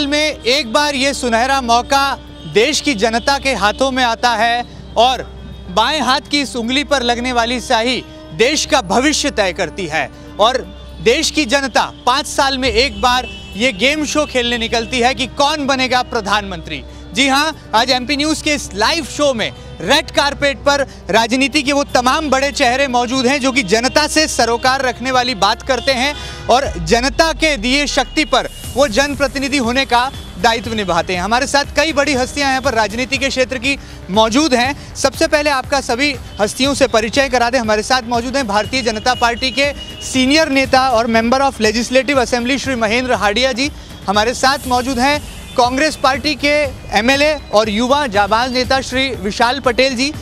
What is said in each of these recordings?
साल में एक बार ये सुनहरा मौका देश की जनता के हाथों में आता है और बाएँ हाथ की इस उंगली पर लगने वाली स्याही देश का भविष्य तय करती है और देश की जनता पाँच साल में एक बार ये गेम शो खेलने निकलती है कि कौन बनेगा प्रधानमंत्री। जी हाँ आज एमपी न्यूज़ के इस लाइव शो में रेड कारपेट पर राजनीति के वो तमाम बड़े चेहरे मौजूद हैं जो कि जनता से सरोकार रखने वाली बात करते हैं और जनता के दिए शक्ति पर वो जनप्रतिनिधि होने का दायित्व निभाते हैं। हमारे साथ कई बड़ी हस्तियाँ यहाँ पर राजनीति के क्षेत्र की मौजूद हैं। सबसे पहले आपका सभी हस्तियों से परिचय करा दें। हमारे साथ मौजूद हैं भारतीय जनता पार्टी के सीनियर नेता और member of legislative assembly Shri Mahendra Hadiya ji. हमारे साथ मौजूद हैं कांग्रेस पार्टी के एमएलए और युवा जाबाज नेता श्री विशाल पटेल जी,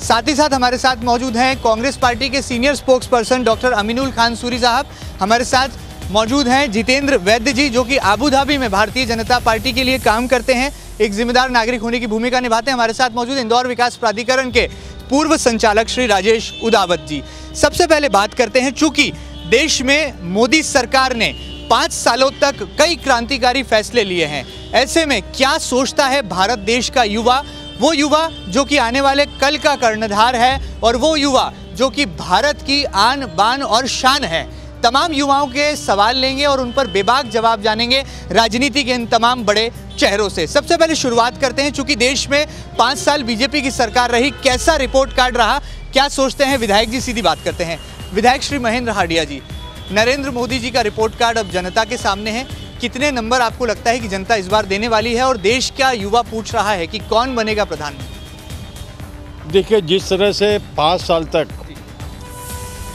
साथ ही साथ हमारे साथ मौजूद हैं कांग्रेस पार्टी के senior spokesperson doctor Aminul Khan Suri साहब। हमारे साथ मौजूद हैं जितेंद्र वैद्य जी, जो कि आबू धाबी में भारतीय जनता पार्टी के लिए काम करते हैं। एक जिम्मेदार नागरिक होने की भूमिका निभाते हैं। हमारे साथ मौजूद इंदौर विकास प्राधिकरण के पूर्व संचालक श्री राजेश उदावत जी। सबसे पहले बात करते हैं, चूँकि देश में मोदी सरकार ने पाँच सालों तक कई क्रांतिकारी फैसले लिए हैं। ऐसे में क्या सोचता है भारत देश का युवा? वो युवा जो कि आने वाले कल का कर्णधार है और वो युवा जो कि भारत की आन, बान और शान है। तमाम युवाओं के सवाल लेंगे और उन पर बेबाक जवाब जानेंगे। राजनीति के इन तमाम बड़े चेहरों से। सबसे पहले शुरुआत करते हैं, चूँकि देश में पाँच साल बीजेपी की सरकार रही, कैसा रिपोर्ट कार्ड रहा, क्या सोचते हैं विधायक जी? सीधी बात करते हैं। विधायक श्री महेंद्र हाडिया जी। नरेंद्र मोदी जी का रिपोर्ट कार्ड अब जनता के सामने है। कितने नंबर आपको लगता है कि जनता इस बार देने वाली है और देश का युवा पूछ रहा है कि कौन बनेगा प्रधानमंत्री देखिए जिस तरह से पाँच साल तक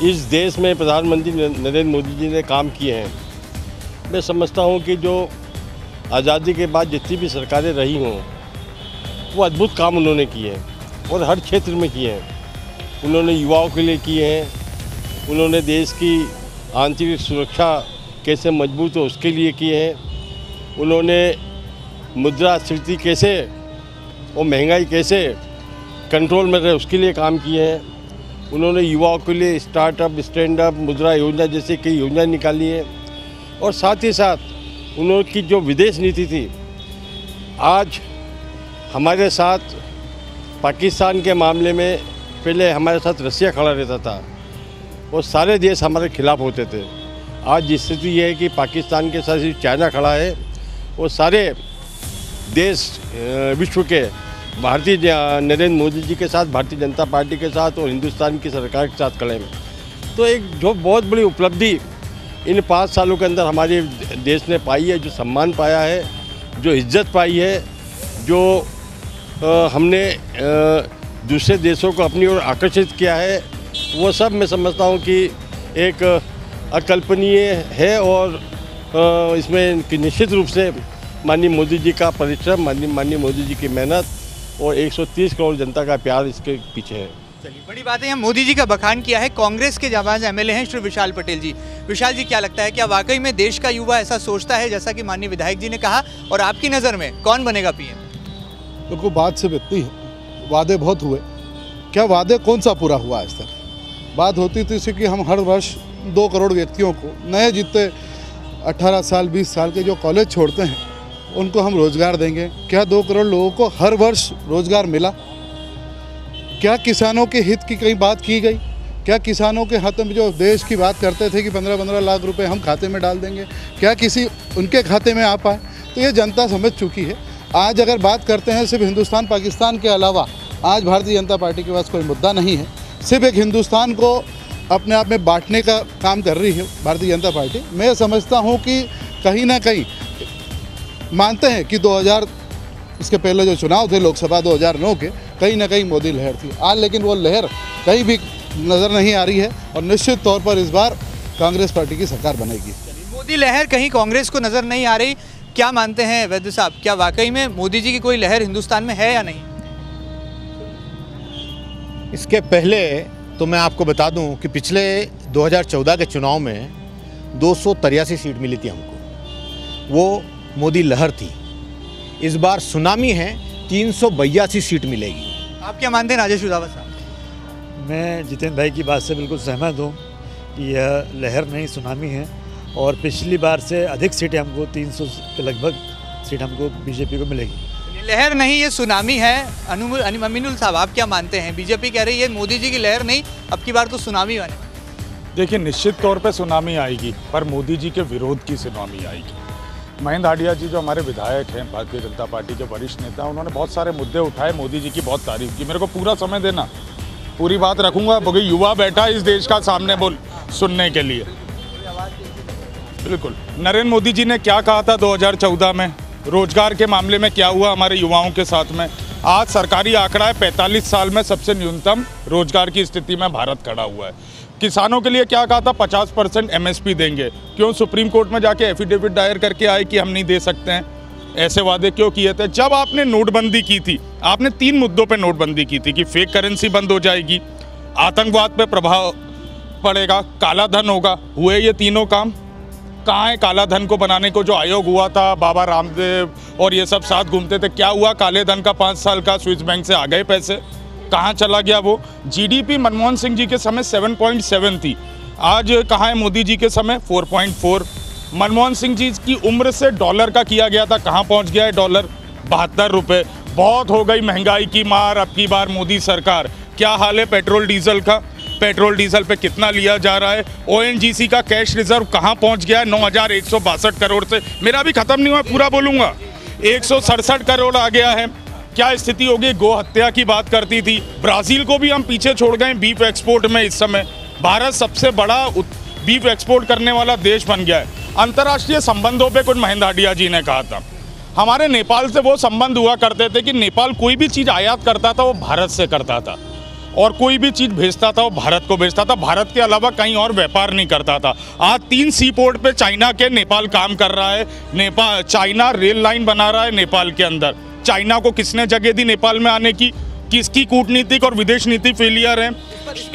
इस देश में प्रधानमंत्री नरेंद्र मोदी जी ने काम किए हैं मैं समझता हूँ कि जो आज़ादी के बाद जितनी भी सरकारें रही हों वो अद्भुत काम उन्होंने किए हैं और हर क्षेत्र में किए हैं। उन्होंने युवाओं के लिए किए हैं उन्होंने देश की आंतरिक सुरक्षा कैसे मज़बूत हो उसके लिए किए हैं, उन्होंने मुद्रा स्थिति कैसे और महँगाई कैसे कंट्रोल में रहे, उसके लिए काम किए हैं। उन्होंने युवाओं के लिए स्टार्टअप स्टैंड अप मुद्रा योजना जैसे कई योजना निकाली हैं। और साथ ही साथ उन्होंने जो विदेश नीति थी, आज हमारे साथ पाकिस्तान के मामले में पहले हमारे साथ रसिया खड़ा रहता था। और सारे देश हमारे खिलाफ होते थे। आज स्थिति ये है कि पाकिस्तान के साथ चाइना खड़ा है वो सारे देश विश्व के भारतीय नरेंद्र मोदी जी के साथ भारतीय जनता पार्टी के साथ और हिंदुस्तान की सरकार के साथ खड़े हैं। तो एक जो बहुत बड़ी उपलब्धि इन पाँच सालों के अंदर हमारे देश ने पाई है जो सम्मान पाया है जो इज़्ज़त पाई है जो आ, हमने दूसरे देशों को अपनी ओर आकर्षित किया है वो सब मैं समझता हूँ कि एक अकल्पनीय है और इसमें निश्चित रूप से माननीय मोदी जी का परिश्रम माननीय माननीय मोदी जी की मेहनत और 130 करोड़ जनता का प्यार इसके पीछे है। चलिए बड़ी बात है। मोदी जी का बखान किया है कांग्रेस के जाबाज एमएलए हैं श्री विशाल पटेल जी। विशाल जी क्या लगता है क्या वाकई में देश का युवा ऐसा सोचता है जैसा कि माननीय विधायक जी ने कहा? और आपकी नज़र में कौन बनेगा पीएम? देखो बात से व्यक्ति है। वादे बहुत हुए। क्या वादे कौन सा पूरा हुआ आज तक? बात होती थी कि हम हर वर्ष दो करोड़ व्यक्तियों को नए जितने 18 साल 20 साल के जो कॉलेज छोड़ते हैं, उनको हम रोज़गार देंगे। क्या दो करोड़ लोगों को हर वर्ष रोज़गार मिला? क्या किसानों के हित की कहीं बात की गई? क्या किसानों के हाथ में जो देश की बात करते थे कि पंद्रह पंद्रह लाख रुपए हम खाते में डाल देंगे, क्या किसी उनके खाते में आ पाए तो ये जनता समझ चुकी है। आज अगर बात करते हैं सिर्फ़ हिंदुस्तान, पाकिस्तान के अलावा आज भारतीय जनता पार्टी के पास कोई मुद्दा नहीं है। सिर्फ़ एक हिंदुस्तान को अपने आप में बांटने का काम कर रही है भारतीय जनता पार्टी। मैं समझता हूँ कि कहीं ना कहीं मानते हैं कि 2000 इसके पहले जो चुनाव थे लोकसभा 2009 के, कहीं ना कहीं मोदी लहर थी। आज लेकिन वो लहर कहीं भी नज़र नहीं आ रही है और निश्चित तौर पर इस बार कांग्रेस पार्टी की सरकार बनेगी। मोदी लहर कहीं कांग्रेस को नज़र नहीं आ रही। क्या मानते हैं वैद्य साहब, क्या वाकई में मोदी जी की कोई लहर हिंदुस्तान में है या नहीं? इसके पहले तो मैं आपको बता दूँ कि पिछले 2014 के चुनाव में दो सीट मिली थी हमको। वो मोदी लहर थी। इस बार सुनामी है तीन सौ बयासी सीट मिलेगी। आप क्या मानते हैं राजेश उदावत साहब? मैं जितेंद्र भाई की बात से बिल्कुल सहमत हूँ कि यह लहर नहीं सुनामी है। और पिछली बार से अधिक सीटें हमको 300 के लगभग सीट हमको बीजेपी को मिलेगी। लहर नहीं, ये सुनामी है। अनु अमीनुल साहब, आप क्या मानते हैं? बीजेपी कह रही है, मोदी जी की लहर नहीं, अब की बार तो सुनामी है। देखिए, निश्चित तौर पे सुनामी आएगी, पर मोदी जी के विरोध की सुनामी आएगी। महेंद्र हाडिया जी जो हमारे विधायक हैं, भारतीय जनता पार्टी के वरिष्ठ नेता, उन्होंने बहुत सारे मुद्दे उठाए मोदी जी की बहुत तारीफ़ की। मेरे को पूरा समय देना। पूरी बात रखूँगा क्योंकि युवा बैठा इस देश का सामने बोल, सुनने के लिए। बिल्कुल। नरेंद्र मोदी जी ने क्या कहा था 2014 में? रोज़गार के मामले में क्या हुआ हमारे युवाओं के साथ में? आज सरकारी आंकड़ा है 45 साल में सबसे न्यूनतम रोज़गार की स्थिति में भारत खड़ा हुआ है। किसानों के लिए क्या कहा था? 50 परसेंट एमएसपी देंगे। क्यों सुप्रीम कोर्ट में जाके एफिडेविट दायर करके आए कि हम नहीं दे सकते हैं? ऐसे वादे क्यों किए थे? जब आपने नोटबंदी की थी, आपने तीन मुद्दों पर नोटबंदी की थी कि फेक करेंसी बंद हो जाएगी, आतंकवाद पर प्रभाव पड़ेगा काला धन होगा, हुए ये तीनों काम? कहाँ है काला धन को बनाने को जो आयोग हुआ था, बाबा रामदेव और ये सब साथ घूमते थे, क्या हुआ? काले धन का पाँच साल का स्विस बैंक से आ गए पैसे। कहाँ चला गया वो? जीडीपी मनमोहन सिंह जी के समय 7.7 थी। आज कहाँ है मोदी जी के समय? 4.4 मनमोहन सिंह जी की उम्र से डॉलर का किया गया था, कहाँ पहुँच गया है डॉलर? बहत्तर रुपये बहुत हो गई महँगाई की मार अब की बार मोदी सरकार। क्या हाल है पेट्रोल डीजल का? पेट्रोल डीजल पे कितना लिया जा रहा है? ओएनजीसी का कैश रिज़र्व कहाँ पहुँच गया है? नौ हज़ार एक सौ बासठ करोड़ से। मेरा भी खत्म नहीं हुआ, पूरा बोलूँगा। एक सौ सड़सठ करोड़ आ गया है। क्या स्थिति होगी? गो हत्या की बात करती थी। ब्राज़ील को भी हम पीछे छोड़ गए बीफ एक्सपोर्ट में इस समय। भारत सबसे बड़ा बीफ एक्सपोर्ट करने वाला देश बन गया है। अंतर्राष्ट्रीय संबंधों पे कुछ महेंद्र हाडिया जी ने कहा था। हमारे नेपाल से वो संबंध हुआ करते थे कि नेपाल कोई भी चीज़ आयात करता था, वो भारत से करता था। और कोई भी चीज़ भेजता था, वो भारत को भेजता था। भारत के अलावा कहीं और व्यापार नहीं करता था। आज तीन सी पोर्ट पर चाइना के नेपाल काम कर रहा है। नेपाल, चाइना रेल लाइन बना रहा है नेपाल के अंदर। चाइना को किसने जगह दी नेपाल में आने की? किसकी कूटनीतिक और विदेश नीति फेलियर है?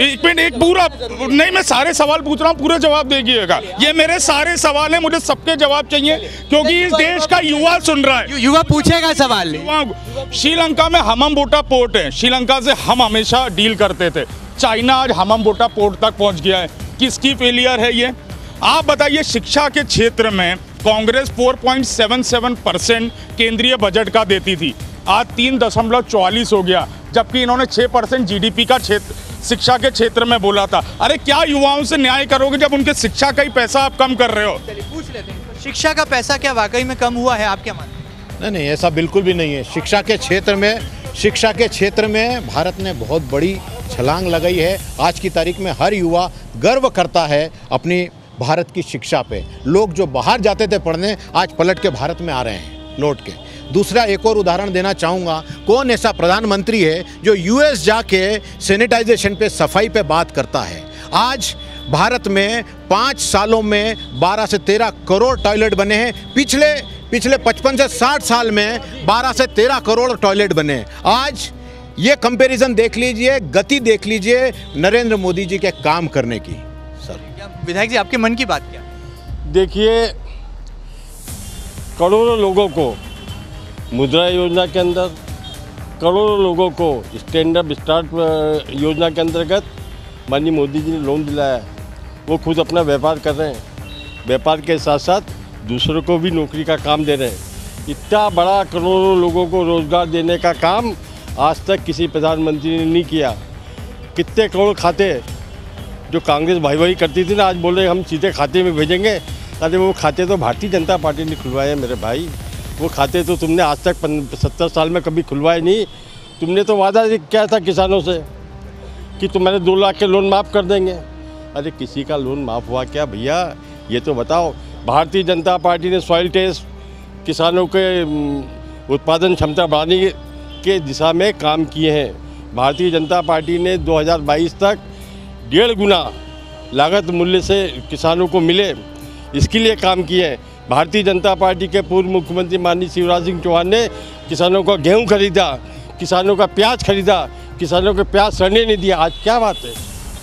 एक मिनट एक पूरा नहीं मैं सारे सवाल पूछ रहा हूँ पूरे जवाब देगिएगा ये मेरे सारे सवाल हैं मुझे सबके जवाब चाहिए क्योंकि इस देश का युवा सुन रहा है। युवा पूछेगा सवाल। श्रीलंका में हमम बोटा पोर्ट है। श्रीलंका से हम हमेशा डील करते थे। चाइना आज हमम बोटा पोर्ट तक पहुँच गया है। किसकी फेलियर है ये? आप बताइए शिक्षा के क्षेत्र में कांग्रेस 4.77 परसेंट केंद्रीय बजट का देती थी। आज तीन दशमलव चौवालीस हो गया जबकि इन्होंने छः परसेंट जीडीपी का क्षेत्र शिक्षा के क्षेत्र में बोला था। अरे क्या युवाओं से न्याय करोगे जब उनके शिक्षा का ही पैसा आप कम कर रहे हो? पूछ लेते हैं। शिक्षा का पैसा क्या वाकई में कम हुआ है? आप क्या मानते हैं? नहीं नहीं ऐसा बिल्कुल भी नहीं है। शिक्षा के क्षेत्र में शिक्षा के क्षेत्र में भारत ने बहुत बड़ी छलांग लगाई है। आज की तारीख में हर युवा गर्व करता है अपनी भारत की शिक्षा पे। लोग जो बाहर जाते थे पढ़ने आज पलट के भारत में आ रहे हैं लौट के। दूसरा एक और उदाहरण देना चाहूँगा। कौन ऐसा प्रधानमंत्री है जो यूएस जाके सैनिटाइजेशन पे सफ़ाई पे बात करता है? आज भारत में पाँच सालों में 12 से 13 करोड़ टॉयलेट बने हैं। पिछले पिछले 55 से 60 साल में 12 से 13 करोड़ टॉयलेट बने हैं। आज ये कंपैरिजन देख लीजिए गति देख लीजिए नरेंद्र मोदी जी के काम करने की। सर। क्या विधायक जी आपके मन की बात क्या? देखिए करोड़ों लोगों को मुद्रा योजना के अंदर करोड़ों लोगों को स्टैंड अप स्टार्ट योजना के अंतर्गत माननीय मोदी जी ने लोन दिलाया है। वो खुद अपना व्यापार कर रहे हैं। व्यापार के साथ साथ दूसरों को भी नौकरी का काम दे रहे हैं। इतना बड़ा करोड़ों लोगों को रोज़गार देने का काम आज तक किसी प्रधानमंत्री ने नहीं किया। कितने करोड़ खाते जो कांग्रेस भाई भाई करती थी ना, आज बोल हम सीधे खाते में भेजेंगे। अरे वो खाते तो भारतीय जनता पार्टी ने खुलवाए मेरे भाई। वो खाते तो तुमने आज तक सत्तर साल में कभी खुलवाए नहीं। तुमने तो वादा किया था किसानों से कि तुम्हारे दो लाख के लोन माफ़ कर देंगे। अरे किसी का लोन माफ़ हुआ क्या भैया? ये तो बताओ, भारतीय जनता पार्टी ने सॉइल टेस्ट किसानों के उत्पादन क्षमता बढ़ाने के- दिशा में काम किए हैं। भारतीय जनता पार्टी ने 2022 तक डेढ़ गुना लागत मूल्य से किसानों को मिले, इसके लिए काम किए हैं। भारतीय जनता पार्टी के पूर्व मुख्यमंत्री माननीय शिवराज सिंह चौहान ने किसानों का गेहूँ खरीदा किसानों का प्याज खरीदा किसानों के प्याज सड़ने नहीं दिया। आज क्या बात है?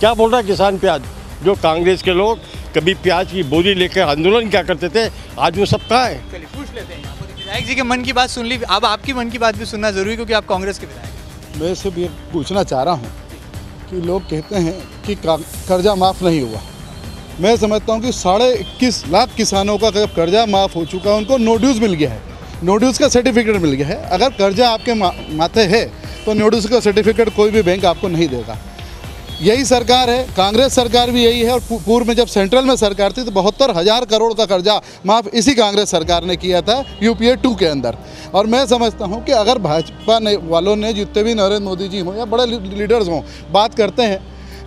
क्या बोल रहा है किसान प्याज? जो कांग्रेस के लोग कभी प्याज की बोरी लेकर आंदोलन क्या करते थे आज वो सब कहाँ है? पूछ लेते हैं। विधायक जी के मन की बात सुन ली अब आपकी मन की बात भी सुनना ज़रूरी क्योंकि आप कांग्रेस के विधायक हैं। मैं सिर्फ़ ये पूछना चाह रहा हूँ कि लोग कहते हैं कि कर्जा माफ़ नहीं हुआ। मैं समझता हूँ कि साढ़े इक्कीस लाख किसानों का जब कर्जा माफ़ हो चुका है उनको नोटिस मिल गया है। नोड्यूस का सर्टिफिकेट मिल गया है। अगर कर्जा आपके मा, माथे है तो नोड्यूस का सर्टिफिकेट कोई भी बैंक आपको नहीं देगा। यही सरकार है कांग्रेस सरकार भी यही है और पूर्व में जब सेंट्रल में सरकार थी तो बहत्तर हज़ार करोड़ का कर्जा माफ़ इसी कांग्रेस सरकार ने किया था यूपीए टू के अंदर। और मैं समझता हूँ कि अगर भाजपा ने वालों ने जितने भी नरेंद्र मोदी जी हों या बड़े लीडर्स हों बात करते हैं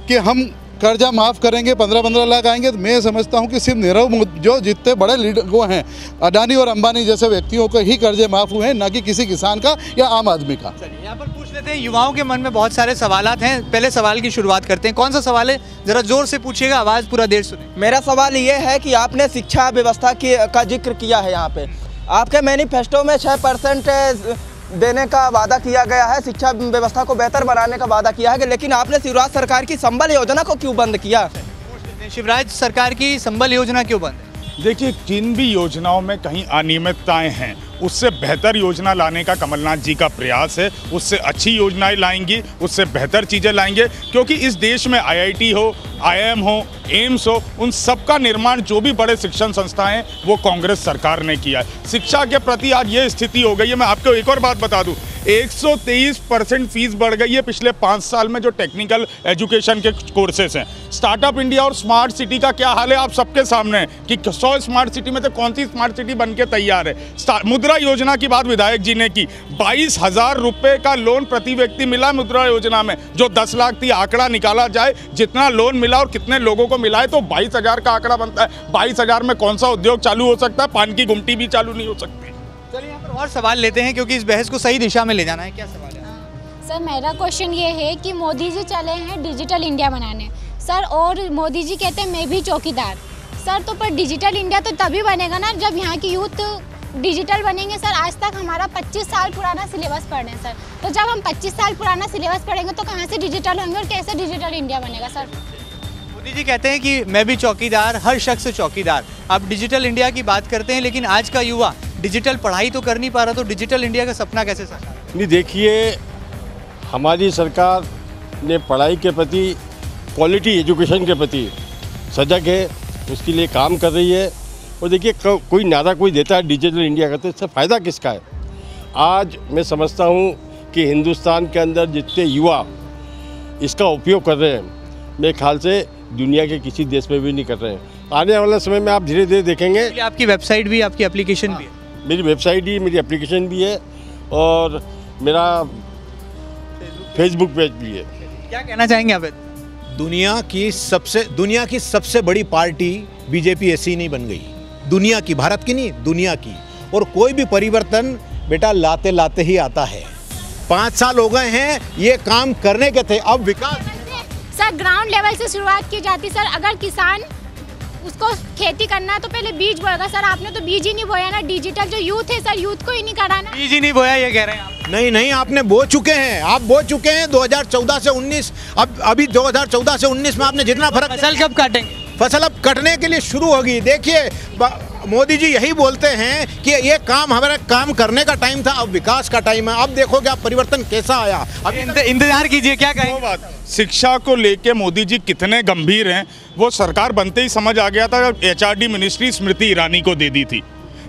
कि हम कर्जा माफ़ करेंगे पंद्रह पंद्रह लाख आएँगे तो मैं समझता हूँ कि सिर्फ़ नीरव मोदी जो जितने बड़े लीडर वो हैं अडानी और अंबानी जैसे व्यक्तियों को ही कर्जे माफ़ हुए हैं ना कि किसी किसान का या आम आदमी का। चलिए यहाँ पर पूछ लेते हैं युवाओं के मन में बहुत सारे सवालात हैं पहले सवाल की शुरुआत करते हैं। कौन सा सवाल है? जरा ज़ोर से पूछिएगा आवाज़ पूरा देर सुने। मेरा सवाल ये है कि आपने शिक्षा व्यवस्था की का ज़िक्र किया है यहाँ पे। आपके मैनिफेस्टो में छः परसेंट देने का वादा किया गया है शिक्षा व्यवस्था को बेहतर बनाने का वादा किया है लेकिन आपने शिवराज सरकार की संबल योजना को क्यों बंद किया? शिवराज सरकार की संबल योजना क्यों बंद देखिए जिन भी योजनाओं में कहीं अनियमितताएँ हैं उससे बेहतर योजना लाने का कमलनाथ जी का प्रयास है, उससे अच्छी योजनाएँ लाएँगी, उससे बेहतर चीज़ें लाएँगे, क्योंकि इस देश में आईआईटी हो आईआईएम हो एम्स हो, उन सब का निर्माण जो भी बड़े शिक्षण संस्थाएँ हैं, वो कांग्रेस सरकार ने किया है। शिक्षा के प्रति आज ये स्थिति हो गई है, मैं आपको एक और बात बता दूँ 123 परसेंट फ़ीस बढ़ गई है पिछले पाँच साल में जो टेक्निकल एजुकेशन के कोर्सेस हैं। स्टार्टअप इंडिया और स्मार्ट सिटी का क्या हाल है, आप सबके सामने है कि सौ स्मार्ट सिटी में से कौन सी स्मार्ट सिटी बन तैयार है? मुद्रा योजना की बात विधायक जी ने की। बाईस हज़ार रुपये का लोन प्रति व्यक्ति मिला मुद्रा योजना में जो दस लाख थी आंकड़ा निकाला जाए जितना लोन मिला और कितने लोगों को मिला है तो बाईस हज़ार का आंकड़ा बनता है। बाईस हज़ार में कौन सा उद्योग चालू हो सकता है? पान की गुमटी भी चालू नहीं हो सकती। चलिए यहाँ पर और सवाल लेते हैं क्योंकि इस बहस को सही दिशा में ले जाना है। क्या सवाल है? सर मेरा क्वेश्चन ये है कि मोदी जी चले हैं डिजिटल इंडिया बनाने। सर और मोदी जी कहते हैं मैं भी चौकीदार। सर तो पर डिजिटल इंडिया तो तभी बनेगा ना जब यहाँ की यूथ डिजिटल बनेंगे सर आज तक हमारा 25 साल पुराना सिलेबस पढ़ रहे हैं सर। तो जब हम 25 साल पुराना सिलेबस पढ़ेंगे तो कहाँ से डिजिटल होंगे और कैसे डिजिटल इंडिया बनेगा सर? मोदी जी कहते हैं कि मैं भी चौकीदार हर शख्स चौकीदार। आप डिजिटल इंडिया की बात करते हैं लेकिन आज का युवा डिजिटल पढ़ाई तो कर नहीं पा रहा तो डिजिटल इंडिया का सपना कैसे सर नहीं देखिए हमारी सरकार ने पढ़ाई के प्रति क्वालिटी एजुकेशन के प्रति सजग है उसके लिए काम कर रही है। और देखिए क- कोई नारा कोई देता है डिजिटल इंडिया का तो इससे फ़ायदा किसका है? आज मैं समझता हूँ कि हिंदुस्तान के अंदर जितने युवा इसका उपयोग कर रहे हैं मेरे ख्याल से दुनिया के किसी देश में भी नहीं कर रहे हैं। आने वाले समय में आप धीरे धीरे देखेंगे। आपकी वेबसाइट भी आपकी एप्लीकेशन भी है? मेरी वेबसाइट ही मेरी एप्लीकेशन भी है और मेरा फेसबुक पेज भी है। क्या कहना चाहेंगे आप? दुनिया की सबसे दुनिया की सबसे बड़ी पार्टी बीजेपी ऐसी नहीं बन गई। दुनिया की भारत की नहीं दुनिया की। और कोई भी परिवर्तन बेटा लाते लाते ही आता है। पाँच साल हो गए हैं ये काम करने के थे अब विकास सर ग्राउंड लेवल से शुरुआत की जाती सर अगर किसान उसको खेती करना है तो पहले बीज बोएगा। सर आपने तो बीज ही नहीं बोया ना डिजिटल जो यूथ है सर यूथ को ही नहीं कराना। बीज ही नहीं बोया ये कह रहे हैं आप। नहीं नहीं आपने बो चुके हैं आप बो चुके हैं 2014 से 19 अब अभी 2014 से 19 में आपने जितना फ़र्क फ़सल कब काटेंगे? फ़सल अब कटने के लिए शुरू होगी। देखिए मोदी जी यही बोलते हैं कि ये काम हमारा काम करने का टाइम था अब विकास का टाइम है। अब देखोगे आप परिवर्तन कैसा आया। अब इंतज़ार कीजिए क्या कहें? बात शिक्षा को लेके मोदी जी कितने गंभीर हैं वो सरकार बनते ही समझ आ गया था H R ministry Smriti Irani को दे दी थी।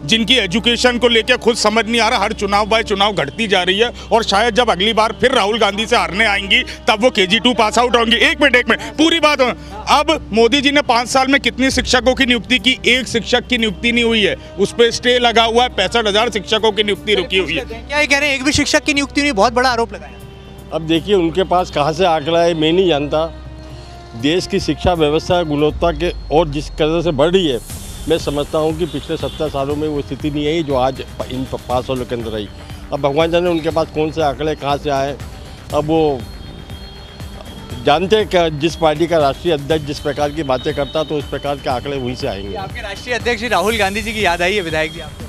जिनकी एजुकेशन को लेकर खुद समझ नहीं आ रहा हर चुनाव बाय चुनाव घटती जा रही है और शायद जब अगली बार फिर राहुल गांधी से हारने आएँगी तब वो के जी टू पास आउट होंगी। एक मिनट एक मिनट पूरी बात हो। अब मोदी जी ने पाँच साल में कितनी शिक्षकों की नियुक्ति की? एक शिक्षक की नियुक्ति नहीं हुई है। उस पर स्टे लगा हुआ है पैंसठ हज़ार शिक्षकों की नियुक्ति रुकी हुई है। क्या ये कह रहे हैं एक भी शिक्षक की नियुक्ति नहीं बहुत बड़ा आरोप लगाया। अब देखिए उनके पास कहाँ से आंकड़ा है मैं नहीं जानता। देश की शिक्षा व्यवस्था गुणवत्ता के और जिस तरह से बढ़ रही है मैं समझता हूँ कि पिछले सत्तर सालों में वो स्थिति नहीं आई जो आज इन पाँच सालों के अंदर आई। अब भगवान जाने उनके पास कौन से आंकड़े कहाँ से आए अब वो जानते हैं जिस पार्टी का राष्ट्रीय अध्यक्ष जिस प्रकार की बातें करता तो उस प्रकार के आंकड़े वहीं से आएँगे। आपके राष्ट्रीय अध्यक्ष राहुल गांधी जी की याद आई है विधायक जी आपको?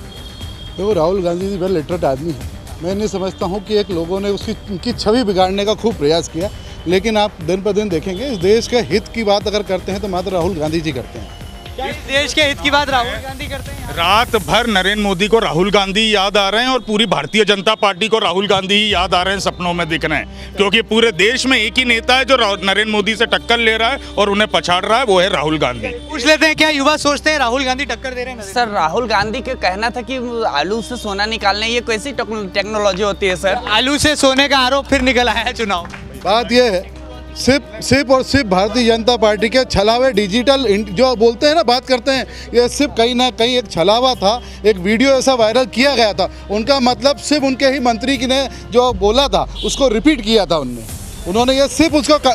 देखो राहुल गांधी जी वेल लिटरेट आदमी है। मैं नहीं समझता हूँ कि एक लोगों ने उसकी उनकी छवि बिगाड़ने का खूब प्रयास किया लेकिन आप दिन पर दिन देखेंगे इस देश के हित की बात अगर करते हैं तो मात्र राहुल गांधी जी करते हैं। इस देश के हित की बात राहुल गांधी करते हैं। रात भर नरेंद्र मोदी को राहुल गांधी याद आ रहे हैं और पूरी भारतीय जनता पार्टी को राहुल गांधी ही याद आ रहे हैं सपनों में दिख रहे हैं क्योंकि पूरे देश में एक ही नेता है जो नरेंद्र मोदी से टक्कर ले रहा है और उन्हें पछाड़ रहा है वो है राहुल गांधी। पूछ लेते हैं क्या युवा सोचते हैं राहुल गांधी टक्कर दे रहे हैं सर राहुल गांधी का कहना था कि आलू से सोना निकालने ये कैसी टेक्नोलॉजी होती है सर? आलू से सोने का आरोप फिर निकल आया है चुनाव। बात यह है सिर्फ़ सिर्फ़ और सिर्फ़ भारतीय जनता पार्टी के छलावे डिजिटल जो बोलते हैं ना, बात करते हैं, ये सिर्फ़ कहीं ना कहीं एक छलावा था, एक वीडियो ऐसा वायरल किया गया था। उनका मतलब सिर्फ़ उनके ही मंत्री ने जो बोला था, उसको रिपीट किया था उनने। उन्होंने ये सिर्फ़ उसको का,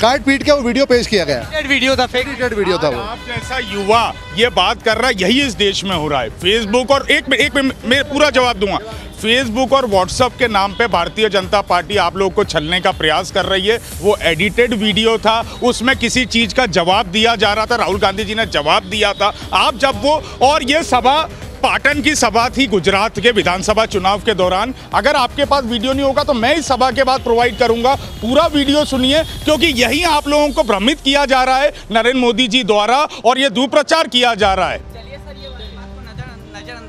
काट पीट के वो वीडियो पेश किया गया। वीडियो था फेक वीडियो था वो। आप जैसा युवा ये बात कर रहा है यही इस देश में हो रहा है। फेसबुक और एक एक मैं पूरा जवाब दूँगा। फेसबुक और व्हाट्सएप के नाम पे भारतीय जनता पार्टी आप लोगों को छलने का प्रयास कर रही है। वो एडिटेड वीडियो था उसमें किसी चीज़ का जवाब दिया जा रहा था। राहुल गांधी जी ने जवाब दिया था। आप जब वो और ये सभा पाटन की सभा थी गुजरात के विधानसभा चुनाव के दौरान। अगर आपके पास वीडियो नहीं होगा तो मैं इस सभा के बाद प्रोवाइड करूँगा। पूरा वीडियो सुनिए, क्योंकि यही आप लोगों को भ्रमित किया जा रहा है नरेंद्र मोदी जी द्वारा और ये दुप्रचार किया जा रहा है।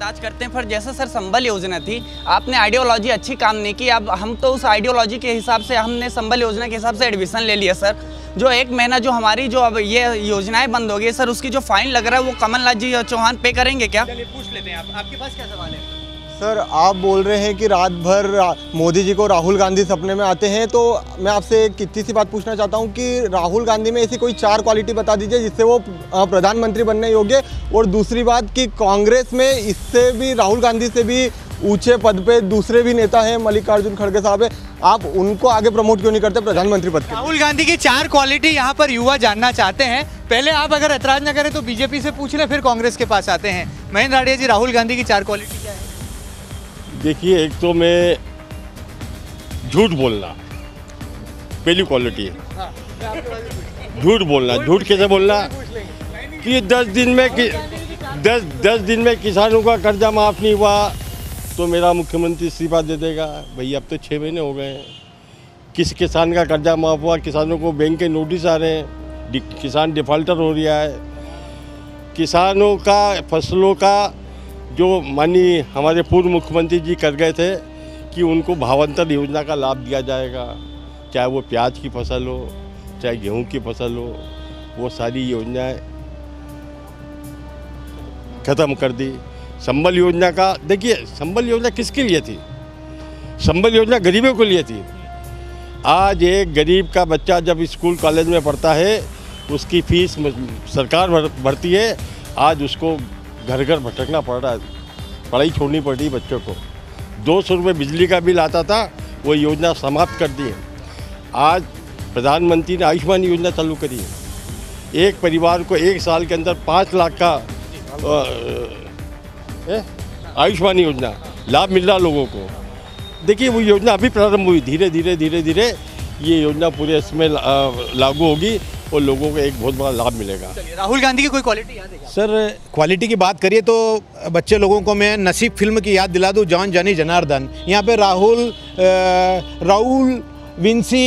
नज़र करते हैं, पर जैसा सर संबल योजना थी, आपने आइडियोलॉजी अच्छी काम नहीं की, अब हम तो उस आइडियोलॉजी के हिसाब से, हमने संबल योजना के हिसाब से एडमिशन ले लिया, सर। जो एक महीना जो हमारी जो अब ये योजनाएँ बंद हो गई, सर, उसकी जो फाइन लग रहा है, वो कमलनाथ जी चौहान पे करेंगे क्या? पूछ लेते हैं आप। आपके पास क्या सवाल है? सर, आप बोल रहे हैं कि रात भर मोदी जी को राहुल गांधी सपने में आते हैं तो मैं आपसे एक कितनी सी बात पूछना चाहता हूँ कि राहुल गांधी में ऐसी कोई चार क्वालिटी बता दीजिए जिससे वो प्रधानमंत्री बनने योग्य और दूसरी बात कि कांग्रेस में इससे भी, राहुल गांधी से भी ऊँचे पद पे दूसरे भी नेता हैं, मल्लिकार्जुन खड़गे साहब है। आप उनको आगे प्रमोट क्यों नहीं करते प्रधानमंत्री पद राहुल गांधी की चार क्वालिटी यहाँ पर युवा जानना चाहते हैं। पहले आप अगर ऐतराज न करें तो बीजेपी से पूछ लें, फिर कांग्रेस के पास आते हैं। महेंद्र आडिया जी, राहुल गांधी की चार क्वालिटी क्या है? देखिए एक तो मैं झूठ बोलना पहली क्वालिटी है। झूठ बोलना झूठ कैसे बोलना? कि दस दिन में कि दस दस दिन में किसानों का कर्जा माफ़ नहीं हुआ तो मेरा मुख्यमंत्री इस्तीफा दे देगा। भैया अब तो छः महीने हो गए हैं। किस किसान का कर्जा माफ़ हुआ? किसानों को बैंक के नोटिस आ रहे हैं। किसान डिफॉल्टर हो रहा है। किसानों का फ़सलों का जो माननीय हमारे पूर्व मुख्यमंत्री जी कर गए थे कि उनको भावांतर योजना का लाभ दिया जाएगा चाहे वो प्याज की फ़सल हो चाहे गेहूँ की फ़सल हो वो सारी योजनाएँ ख़त्म कर दी। संबल योजना का देखिए संबल योजना किसके लिए थी? संबल योजना गरीबों के लिए थी। आज एक गरीब का बच्चा जब स्कूल कॉलेज में पढ़ता है उसकी फ़ीस सरकार भर, भरती है आज उसको घर घर भटकना पड़ रहा है। पढ़ाई छोड़नी पड़ रही बच्चों को। दो सौ रुपये बिजली का बिल आता था, वो योजना समाप्त कर दी है। आज प्रधानमंत्री ने आयुष्मान योजना चालू करी है। एक परिवार को एक साल के अंदर पाँच लाख का आयुष्मान योजना, लाभ मिल रहा लोगों को। देखिए, वो योजना अभी प्रारंभ हुई। धीरे धीरे धीरे धीरे ये योजना पूरे इसमें लागू होगी। और लोगों को एक बहुत बड़ा लाभ मिलेगा। राहुल गांधी की कोई क्वालिटी याद है सर क्वालिटी की बात करिए तो बच्चे लोगों को मैं नसीब फ़िल्म की याद दिला दूँ जान जानी जनार्दन। यहाँ पे राहुल राहुल विंसी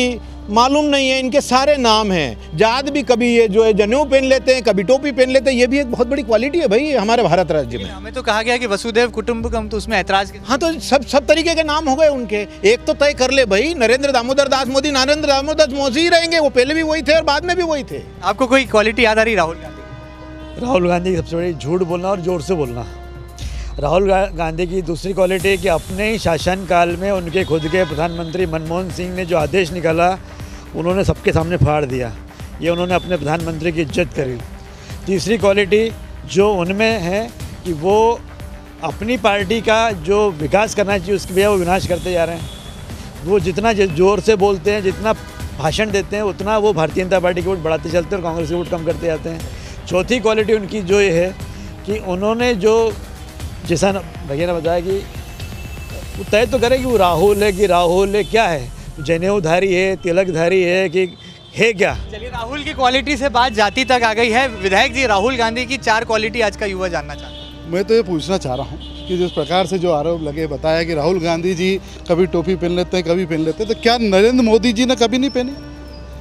मालूम नहीं है इनके सारे नाम हैं। जाद भी कभी ये जो है जनेऊ पहन लेते हैं कभी टोपी पहन लेते हैं ये भी एक बहुत बड़ी क्वालिटी है भाई हमारे भारत राज्य में। हमें तो कहा गया कि वसुदेव कुटुंबकम तो उसमें ऐतराज हाँ तो सब सब तरीके के नाम हो गए उनके। एक तो तय कर ले भाई नरेंद्र दामोदर दास मोदी नरेंद्र दामोदर दास मोदी ही रहेंगे वो पहले भी वही थे और बाद में भी वही थे। आपको कोई क्वालिटी याद आ रही राहुल गांधी? राहुल गांधी सबसे बड़ी झूठ बोलना और ज़ोर से बोलना। राहुल गांधी की दूसरी क्वालिटी कि अपने ही शासनकाल में उनके खुद के प्रधानमंत्री मनमोहन सिंह ने जो आदेश निकाला, उन्होंने सबके सामने फाड़ दिया। ये उन्होंने अपने प्रधानमंत्री की इज़्ज़त करी। तीसरी क्वालिटी जो उनमें है कि वो अपनी पार्टी का जो विकास करना चाहिए, उसके बजाय वो विनाश करते जा रहे हैं। वो जितना ज़ोर से बोलते हैं, जितना भाषण देते हैं, उतना वो भारतीय जनता पार्टी की वोट बढ़ाते चलते हैं और कांग्रेस की वोट कम करते जाते हैं। चौथी क्वालिटी उनकी जो ये है कि उन्होंने जो जैसा न- भैया ने बताया कि वो तय तो करे कि वो राहुल है कि राहुल है क्या है? जनेऊधारी है तिलकधारी है कि है क्या? चलिए राहुल की क्वालिटी से बात जाति तक आ गई है। विधायक जी राहुल गांधी की चार क्वालिटी आज का युवा जानना चाहता है। मैं तो ये पूछना चाह रहा हूँ कि जिस प्रकार से जो आरोप लगे बताया कि राहुल गांधी जी कभी टोपी पहन लेते हैं कभी पहन लेते हैं तो क्या नरेंद्र मोदी जी ने कभी नहीं पहनी?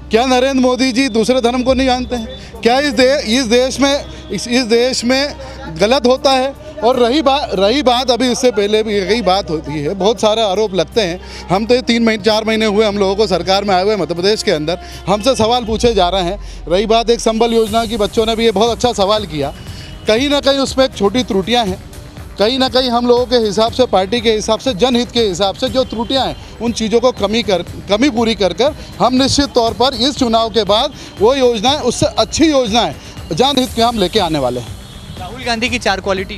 क्या नरेंद्र मोदी जी दूसरे धर्म को नहीं जानते हैं? क्या इस दे इस देश में इस इस देश में गलत होता है? और रही बात रही बात अभी इससे पहले भी कई बात होती है। बहुत सारे आरोप लगते हैं। हम तो तीन महीने, चार महीने हुए हम लोगों को सरकार में आए हुए मध्य प्रदेश के अंदर। हमसे सवाल पूछे जा रहे हैं। रही बात एक संबल योजना की, बच्चों ने भी ये बहुत अच्छा सवाल किया। कहीं ना कहीं उसमें एक छोटी त्रुटियाँ हैं। कहीं ना कहीं हम लोगों के हिसाब से, पार्टी के हिसाब से, जनहित के हिसाब से जो त्रुटियाँ हैं, उन चीज़ों को कमी कर, कमी पूरी कर कर हम निश्चित तौर पर इस चुनाव के बाद वो योजनाएँ, उससे अच्छी योजनाएँ जनहित के हम लेके आने वाले हैं। राहुल गांधी की चार क्वालिटी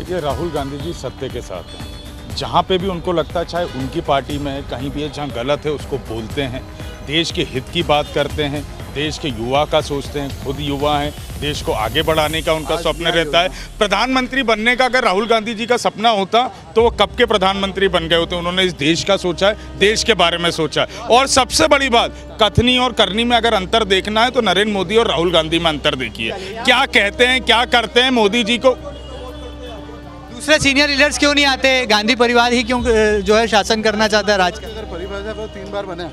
देखिए राहुल गांधी जी सत्य के साथ हैं। जहाँ पे भी उनको लगता है चाहे उनकी पार्टी में है कहीं भी है जहाँ गलत है उसको बोलते हैं। देश के हित की बात करते हैं देश के युवा का सोचते हैं खुद युवा हैं देश को आगे बढ़ाने का उनका स्वप्न रहता है। प्रधानमंत्री बनने का अगर राहुल गांधी जी का सपना होता तो वो कब के प्रधानमंत्री बन गए होते? उन्होंने इस देश का सोचा है देश के बारे में सोचा है। और सबसे बड़ी बात कथनी और करनी में अगर अंतर देखना है तो नरेंद्र मोदी और राहुल गांधी में अंतर देखिए। क्या कहते हैं क्या करते हैं मोदी जी को? दूसरे सीनियर लीडर्स क्यों नहीं आते? गांधी परिवार ही क्यों जो है शासन करना चाहता है राज का अगर परिभाषा तीन बार बने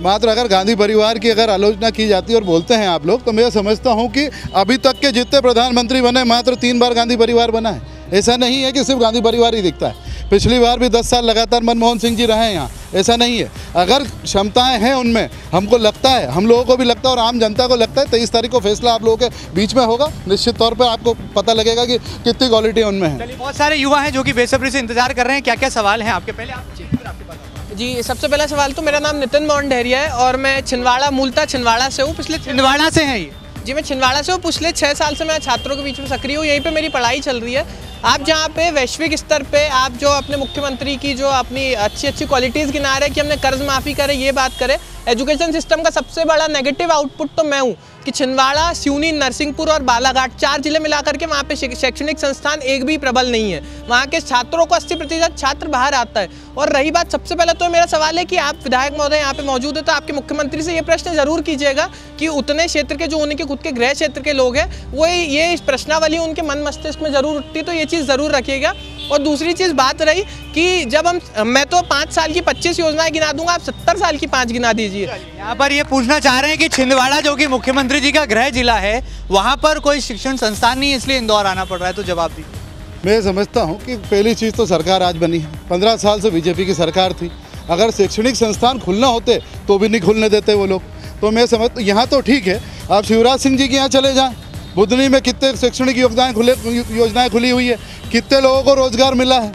मात्र अगर गांधी परिवार की अगर आलोचना की जाती है और बोलते हैं आप लोग तो मैं समझता हूँ कि अभी तक के जितने प्रधानमंत्री बने, मात्र तीन बार गांधी परिवार बना है। ऐसा नहीं है कि सिर्फ़ गांधी परिवार ही दिखता है। पिछली बार भी दस साल लगातार मनमोहन सिंह जी रहे हैं यहाँ। ऐसा नहीं है। अगर क्षमताएँ हैं उनमें हमको लगता है हम लोगों को भी लगता है और आम जनता को लगता है तेईस तारीख को फैसला आप लोगों के बीच में होगा। निश्चित तौर पर आपको पता लगेगा कि कितनी क्वालिटी उनमें। है बहुत सारे युवा हैं जो कि बेसब्री से इंतज़ार कर रहे हैं। क्या क्या सवाल हैं आपके? पहले आप फिर आपके पास जी सबसे पहला सवाल तो मेरा नाम नितिन मोहन ढेरिया है और मैं छिंदवाड़ा मूलता छिंदवाड़ा से हूँ। पिछले छिंदवाड़ा से हैं ये? जी मैं छिंदवाड़ा से हूँ। पिछले छः साल से मैं छात्रों के बीच में सक्रिय हूँ। यहीं पे मेरी पढ़ाई चल रही है। आप जहाँ पे वैश्विक स्तर पे आप जो अपने मुख्यमंत्री की जो अपनी अच्छी अच्छी क्वालिटीज़ गिना रहे कि हमने कर्ज माफ़ी करे, ये बात करें एजुकेशन सिस्टम का सबसे बड़ा नेगेटिव आउटपुट तो मैं हूँ कि छिंदवाड़ा, सिवनी, नरसिंहपुर और बालाघाट चार ज़िले मिलाकर के वहाँ पे शैक्षणिक संस्थान एक भी प्रबल नहीं है। वहाँ के छात्रों को 80 प्रतिशत छात्र बाहर आता है। और रही बात सबसे पहले तो मेरा सवाल है कि आप विधायक महोदय यहाँ पे मौजूद है तो आपके मुख्यमंत्री से ये प्रश्न ज़रूर कीजिएगा कि उतने क्षेत्र के जो उनके खुद के गृह क्षेत्र के लोग हैं, वो ये प्रश्नावली उनके मन मस्तिष्क में ज़रूर उठती तो ये चीज़ ज़रूर रखिएगा। और दूसरी चीज़ बात रही कि जब हम मैं तो पाँच साल की पच्चीस योजनाएँ गिना दूँगा आप सत्तर साल की पाँच गिना दीजिए। यहाँ पर ये पूछना चाह रहे हैं कि छिंदवाड़ा जो कि मुख्यमंत्री जी का गृह जिला है वहाँ पर कोई शिक्षण संस्थान नहीं है इसलिए इंदौर आना पड़ रहा है तो जवाब दीजिए। मैं समझता हूँ कि पहली चीज़ तो सरकार आज बनी है। पंद्रह साल से बीजेपी की सरकार थी। अगर शैक्षणिक संस्थान खुलना होते तो भी नहीं खुलने देते वो लोग। तो मैं समझ यहाँ तो ठीक है। आप शिवराज सिंह जी के यहाँ चले जाएँ। बुधनी में कितने शैक्षणिक योगदान खुले योजनाएँ खुली हुई है? कितने लोगों को रोज़गार मिला है?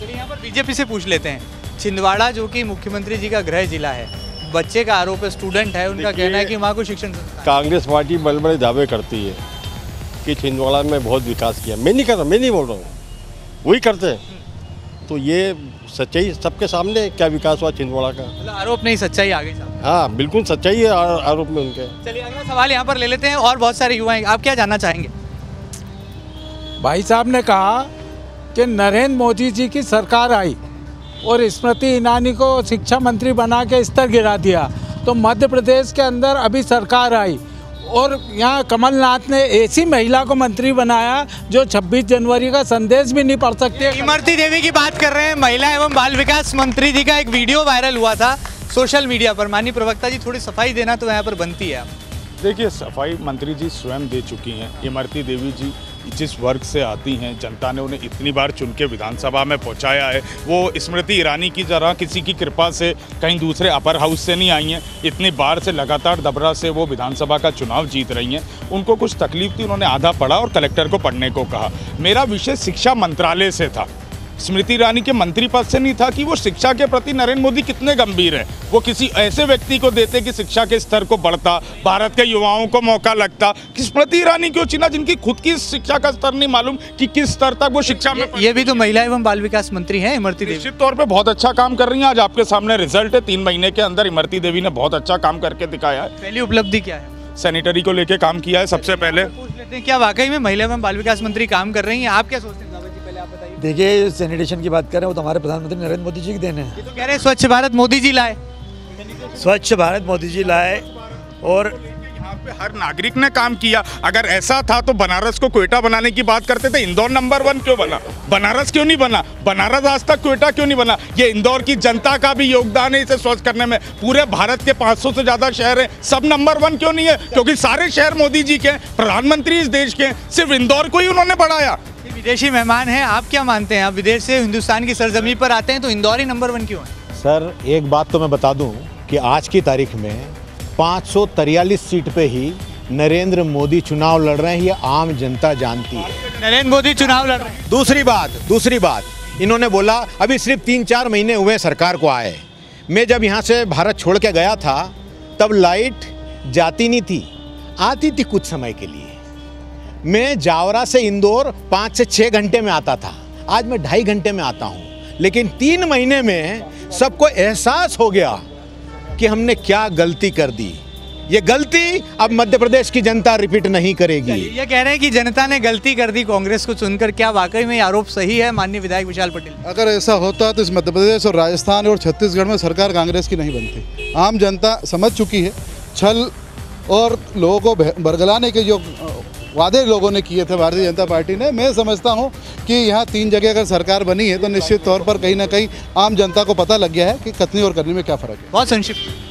चलिए यहाँ पर बीजेपी से पूछ लेते हैं। छिंदवाड़ा जो कि मुख्यमंत्री जी का गृह जिला है बच्चे का आरोप है स्टूडेंट है उनका कहना है कि वहाँ को शिक्षण कांग्रेस पार्टी बड़े बड़े दावे करती है कि छिंदवाड़ा में बहुत विकास किया। मैं नहीं कर रहा मैं नहीं बोल रहा हूँ। वही करते हैं। तो ये सच्चाई सबके सामने क्या विकास हुआ छिंदवाड़ा का? मतलब आरोप नहीं सच्चाई आगे साहब हाँ बिल्कुल सच्चाई है आरोप में उनके। चलिए अगला सवाल यहाँ पर ले लेते हैं और बहुत सारे युवा हैं। आप क्या जानना चाहेंगे? भाई साहब ने कहा कि नरेंद्र मोदी जी की सरकार आई और स्मृति ईरानी को शिक्षा मंत्री बना के स्तर गिरा दिया तो मध्य प्रदेश के अंदर अभी सरकार आई। और यहाँ कमलनाथ ने ऐसी महिला को मंत्री बनाया जो 26 जनवरी का संदेश भी नहीं पढ़ सकते इमरती देवी की बात कर रहे हैं, महिला एवं बाल विकास मंत्री जी का एक वीडियो वायरल हुआ था सोशल मीडिया पर। माननीय प्रवक्ता जी, थोड़ी सफ़ाई देना तो यहाँ पर बनती है। देखिए, सफ़ाई मंत्री जी स्वयं दे चुकी हैं। इमरती देवी जी जिस वर्ग से आती हैं, जनता ने उन्हें इतनी बार चुन के विधानसभा में पहुँचाया है। वो स्मृति ईरानी की तरह किसी की कृपा से कहीं दूसरे अपर हाउस से नहीं आई हैं। इतनी बार से लगातार दबरा से वो विधानसभा का चुनाव जीत रही हैं। उनको कुछ तकलीफ़ थी, उन्होंने आधा पढ़ा और कलेक्टर को पढ़ने को कहा। मेरा विषय शिक्षा मंत्रालय से था। स्मृति ईरानी के मंत्री पद से नहीं था कि वो शिक्षा के प्रति नरेंद्र मोदी कितने गंभीर हैं। वो किसी ऐसे व्यक्ति को देते कि शिक्षा के स्तर को बढ़ता भारत के युवाओं को मौका लगता। कि स्मृति ईरानी क्यों चुना जिनकी खुद की शिक्षा का स्तर नहीं मालूम कि किस स्तर तक वो शिक्षा में ये भी तो महिला एवं बाल विकास मंत्री हैं इमरती देवी। निश्चित तौर पर बहुत अच्छा काम कर रही हैं। आज आपके सामने रिज़ल्ट है। तीन महीने के अंदर इमरती देवी ने बहुत अच्छा काम करके दिखाया है। पहली उपलब्धि क्या है? सैनिटरी को लेके काम किया है सबसे पहले। पूछ लेते हैं क्या वाकई में महिला एवं बाल विकास मंत्री काम कर रही हैं? आप क्या सोचते हैं? देखिए सैनिटेशन की बात करें वो तो हमारे प्रधानमंत्री नरेंद्र मोदी जी की देन है। तो कह रहे हैं स्वच्छ भारत मोदी जी लाए। स्वच्छ भारत मोदी जी लाए और यहाँ पे हर नागरिक ने काम किया। अगर ऐसा था तो बनारस को कोयटा बनाने की बात करते थे इंदौर नंबर वन क्यों बना? बनारस क्यों नहीं बना? बनारस आज तक क्वेटा क्यों नहीं बना? ये इंदौर की जनता का भी योगदान है इसे स्वच्छ करने में। पूरे भारत के 500 से ज़्यादा शहर हैं सब नंबर वन क्यों नहीं है? क्योंकि सारे शहर मोदी जी के हैं प्रधानमंत्री इस देश के हैं सिर्फ़ इंदौर को ही उन्होंने बढ़ाया। विदेशी मेहमान हैं आप क्या मानते हैं? आप विदेश से हिंदुस्तान की सरजमी पर आते हैं तो इंदौर ही नंबर वन क्यों है? सर एक बात तो मैं बता दूँ कि आज की तारीख में पाँच सीट पे ही नरेंद्र मोदी चुनाव लड़ रहे हैं ये आम जनता जानती है। नरेंद्र मोदी चुनाव लड़ रहे हैं। दूसरी बात दूसरी बात इन्होंने बोला अभी सिर्फ़ तीन चार महीने हुए सरकार को आए। मैं जब यहाँ से भारत छोड़ के गया था तब लाइट जाती नहीं थी आती थी कुछ समय के लिए। मैं जावरा से इंदौर पाँच से छः घंटे में आता था। आज मैं ढाई घंटे में आता हूँ। लेकिन तीन महीने में सबको एहसास हो गया कि हमने क्या गलती कर दी। ये गलती अब मध्य प्रदेश की जनता रिपीट नहीं करेगी। ये कह रहे हैं कि जनता ने गलती कर दी कांग्रेस को चुनकर। क्या वाकई में आरोप सही है माननीय विधायक विशाल पटेल? अगर ऐसा होता तो इस मध्य प्रदेश और राजस्थान और छत्तीसगढ़ में सरकार कांग्रेस की नहीं बनती। आम जनता समझ चुकी है। छल और लोगों को बरगलाने के जो वादे लोगों ने किए थे, भारतीय जनता पार्टी ने। मैं समझता हूँ कि यहाँ तीन जगह अगर सरकार बनी है तो निश्चित तौर पर कहीं ना कहीं आम जनता को पता लग गया है कि कथनी और करनी में क्या फ़र्क है। बहुत संक्षिप्त।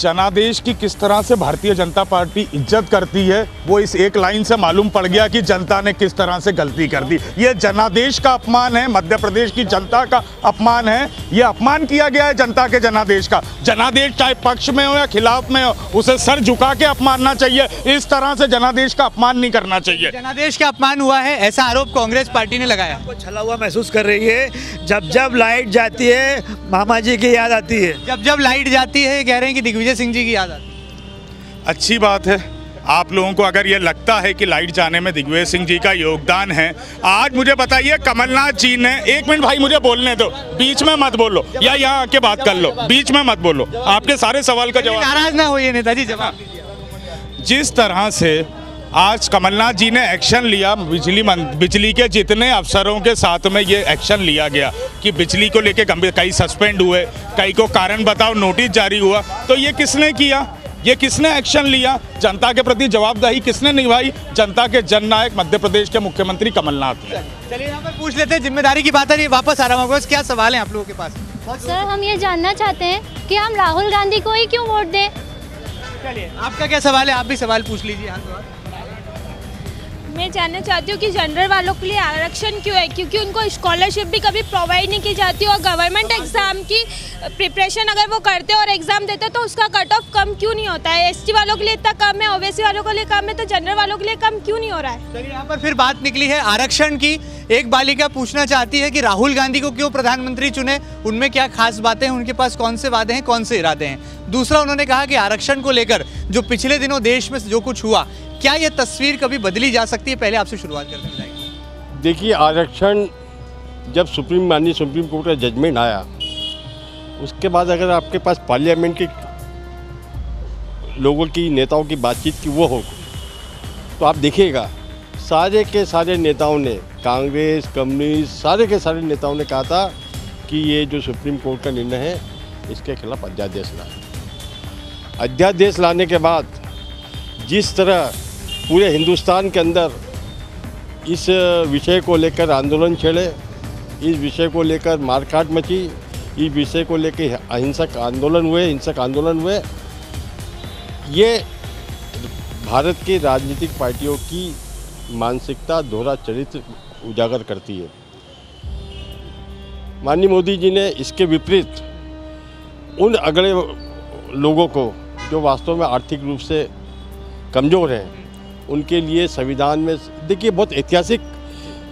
जनादेश की किस तरह से भारतीय जनता पार्टी इज़्ज़त करती है वो इस एक लाइन से मालूम पड़ गया कि जनता ने किस तरह से गलती कर दी। ये जनादेश का अपमान है मध्य प्रदेश की जनता का अपमान है ये अपमान किया गया है जनता के जनादेश का। जनादेश चाहे पक्ष में हो या खिलाफ में हो उसे सर झुका के अपमानना चाहिए। इस तरह से जनादेश का अपमान नहीं करना चाहिए। जनादेश का अपमान हुआ है ऐसा आरोप कांग्रेस पार्टी ने लगाया। छला हुआ महसूस कर रही है जब जब लाइट जाती है मामा जी की याद आती है। जब जब लाइट जाती है कह रहे हैं कि दिग्विजय सिंह जी की याद आती। अच्छी बात है। आप लोगों को अगर ये लगता है कि लाइट जाने में दिग्विजय सिंह जी का योगदान है आज मुझे बताइए कमलनाथ जी ने एक मिनट भाई मुझे बोलने दो। बीच में मत बोलो। या यहाँ आके बात कर लो। बीच में मत बोलो। आपके सारे सवाल का जवाब नाराज़ ना होइए नेताजी जवाब जिस तरह से आज कमलनाथ जी ने एक्शन लिया। बिजली मन, बिजली के जितने अफसरों के साथ में ये एक्शन लिया गया कि बिजली को लेके गंभीर कई सस्पेंड हुए कई को कारण बताओ नोटिस जारी हुआ। तो ये किसने किया? ये किसने एक्शन लिया? जनता के प्रति जवाबदाही किसने निभाई? जनता के जननायक मध्य प्रदेश के मुख्यमंत्री कमलनाथ ने। चलिए यहाँ पर पूछ लेते हैं ज़िम्मेदारी की बात है ये वापस आ रहा हूँ क्या सवाल है आप लोगों के पास? सर हम ये जानना चाहते हैं कि हम राहुल गांधी को ही क्यों वोट दें? चलिए आपका क्या सवाल है? आप भी सवाल पूछ लीजिए हाँ तो मैं जानना चाहती हूँ कि जनरल वालों के लिए आरक्षण क्यों है? क्योंकि उनको स्कॉलरशिप भी कभी प्रोवाइड नहीं की जाती और गवर्नमेंट एग्ज़ाम की प्रिपरेशन अगर वो करते और एग्ज़ाम देते तो उसका कट ऑफ़ कम क्यों नहीं होता है? एसटी वालों के लिए इतना कम है ओबीसी वालों के लिए कम है तो जनरल वालों के लिए कम क्यों नहीं हो रहा है? यहाँ पर फिर बात निकली है आरक्षण की। एक बालिका पूछना चाहती है कि राहुल गांधी को क्यों प्रधानमंत्री चुने? उनमें क्या खास बातें हैं? उनके पास कौन से वादे हैं, कौन से इरादे हैं? दूसरा, उन्होंने कहा कि आरक्षण को लेकर जो पिछले दिनों देश में जो कुछ हुआ क्या ये तस्वीर कभी बदली जा सकती है? पहले आपसे शुरुआत करते हैं देखिए, आरक्षण जब सुप्रीम, माननीय सुप्रीम कोर्ट का जजमेंट आया, उसके बाद अगर आपके पास पार्लियामेंट के लोगों की, नेताओं की बातचीत की वो हो तो आप देखिएगा, सारे के सारे नेताओं ने, कांग्रेस, कम्युनिस्ट, सारे के सारे नेताओं ने कहा था कि ये जो सुप्रीम कोर्ट का निर्णय है, इसके खिलाफ अध्यादेश लाए। अध्यादेश लाने के बाद जिस तरह पूरे हिंदुस्तान के अंदर इस विषय को लेकर आंदोलन छेड़े, इस विषय को लेकर मारकाट मची, इस विषय को लेकर अहिंसक आंदोलन हुए, हिंसक आंदोलन हुए। ये भारत की राजनीतिक पार्टियों की मानसिकता, दोहरा चरित्र उजागर करती है। माननीय मोदी जी ने इसके विपरीत उन अगले लोगों को जो वास्तव में आर्थिक रूप से कमज़ोर हैं उनके लिए संविधान में, देखिए, बहुत ऐतिहासिक,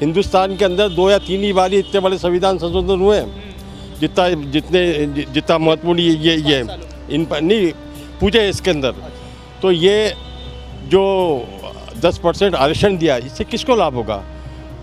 हिंदुस्तान के अंदर दो या तीन ही बार ही इतने बड़े संविधान संशोधन हुए हैं। जितना, जितने, जितना महत्वपूर्ण ये ये ये, इन पर, नहीं पूछे इसके अंदर। तो ये जो दस परसेंट आरक्षण दिया, इससे किसको लाभ होगा?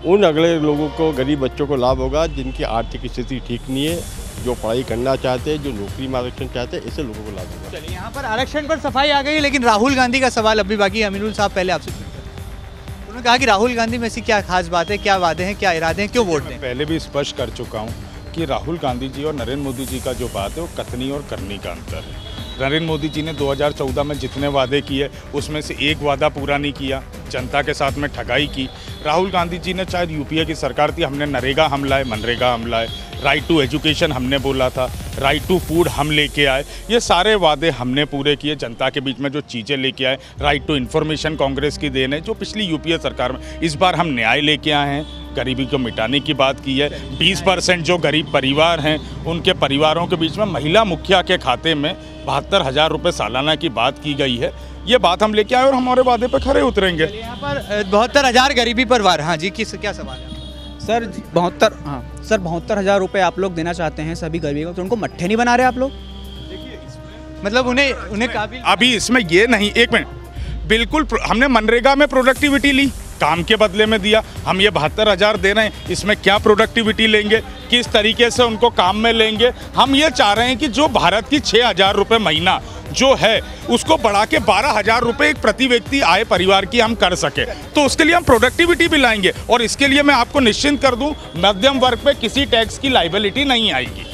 उन अगले लोगों को, गरीब बच्चों को लाभ होगा जिनकी आर्थिक स्थिति ठीक नहीं है। जो पढ़ाई करना चाहते हैं जो नौकरी में आरक्षण चाहते हैं ऐसे लोगों को लाभ होगा। चलिए यहाँ पर आरक्षण पर सफ़ाई आ गई लेकिन राहुल गांधी का सवाल अभी बाकी है। अमीरुल साहब पहले आपसे उन्होंने कहा कि राहुल गांधी में ऐसी क्या खास बात है क्या वादे हैं क्या इरादे हैं क्यों वोट दें? पहले भी स्पष्ट कर चुका हूँ कि राहुल गांधी जी और नरेंद्र मोदी जी का जो बात है वो कथनी और करनी का अंतर है। नरेंद्र मोदी जी ने 2014 में जितने वादे किए, उसमें से एक वादा पूरा नहीं किया, जनता के साथ में ठगाई की। राहुल गांधी जी ने चाहे यूपीए की सरकार थी, हमने नरेगा हम लाए मनरेगा हम लाए राइट टू एजुकेशन हमने बोला था राइट टू फ़ूड हम लेके आए। ये सारे वादे हमने पूरे किए, जनता के बीच में जो चीज़ें लेके आए राइट टू इन्फॉर्मेशन कांग्रेस की देन है, जो पिछली यूपीए सरकार में, इस बार हम न्याय लेके आए हैं। गरीबी को मिटाने की बात की है। 20 परसेंट जो गरीब परिवार हैं, उनके परिवारों के बीच में महिला मुखिया के खाते में बहत्तर हज़ार रुपये सालाना की बात की गई है। ये बात हम लेके आए और हमारे वादे पर खड़े उतरेंगे। यहाँ पर बहत्तर हज़ार गरीबी परिवार। हाँ जी किस क्या सवाल है सर बहत्तर हाँ सर बहत्तर हज़ार रुपये आप लोग देना चाहते हैं सभी गरीबी को तो उनको मट्ठे नहीं बना रहे आप लोग? मतलब उन्हें उन्हें काबिल अभी इसमें ये नहीं एक मिनट। बिल्कुल हमने मनरेगा में प्रोडक्टिविटी ली काम के बदले में दिया हम ये बहत्तर हज़ार दे रहे हैं इसमें क्या प्रोडक्टिविटी लेंगे? किस तरीके से उनको काम में लेंगे। हम ये चाह रहे हैं कि जो भारत की छः हज़ार रुपये महीना जो है उसको बढ़ा के बारह हज़ार रुपये एक प्रति व्यक्ति आय परिवार की हम कर सके। तो उसके लिए हम प्रोडक्टिविटी भी लाएँगे और इसके लिए मैं आपको निश्चिंत कर दूँ मध्यम वर्ग पे किसी टैक्स की लाइबिलिटी नहीं आएगी।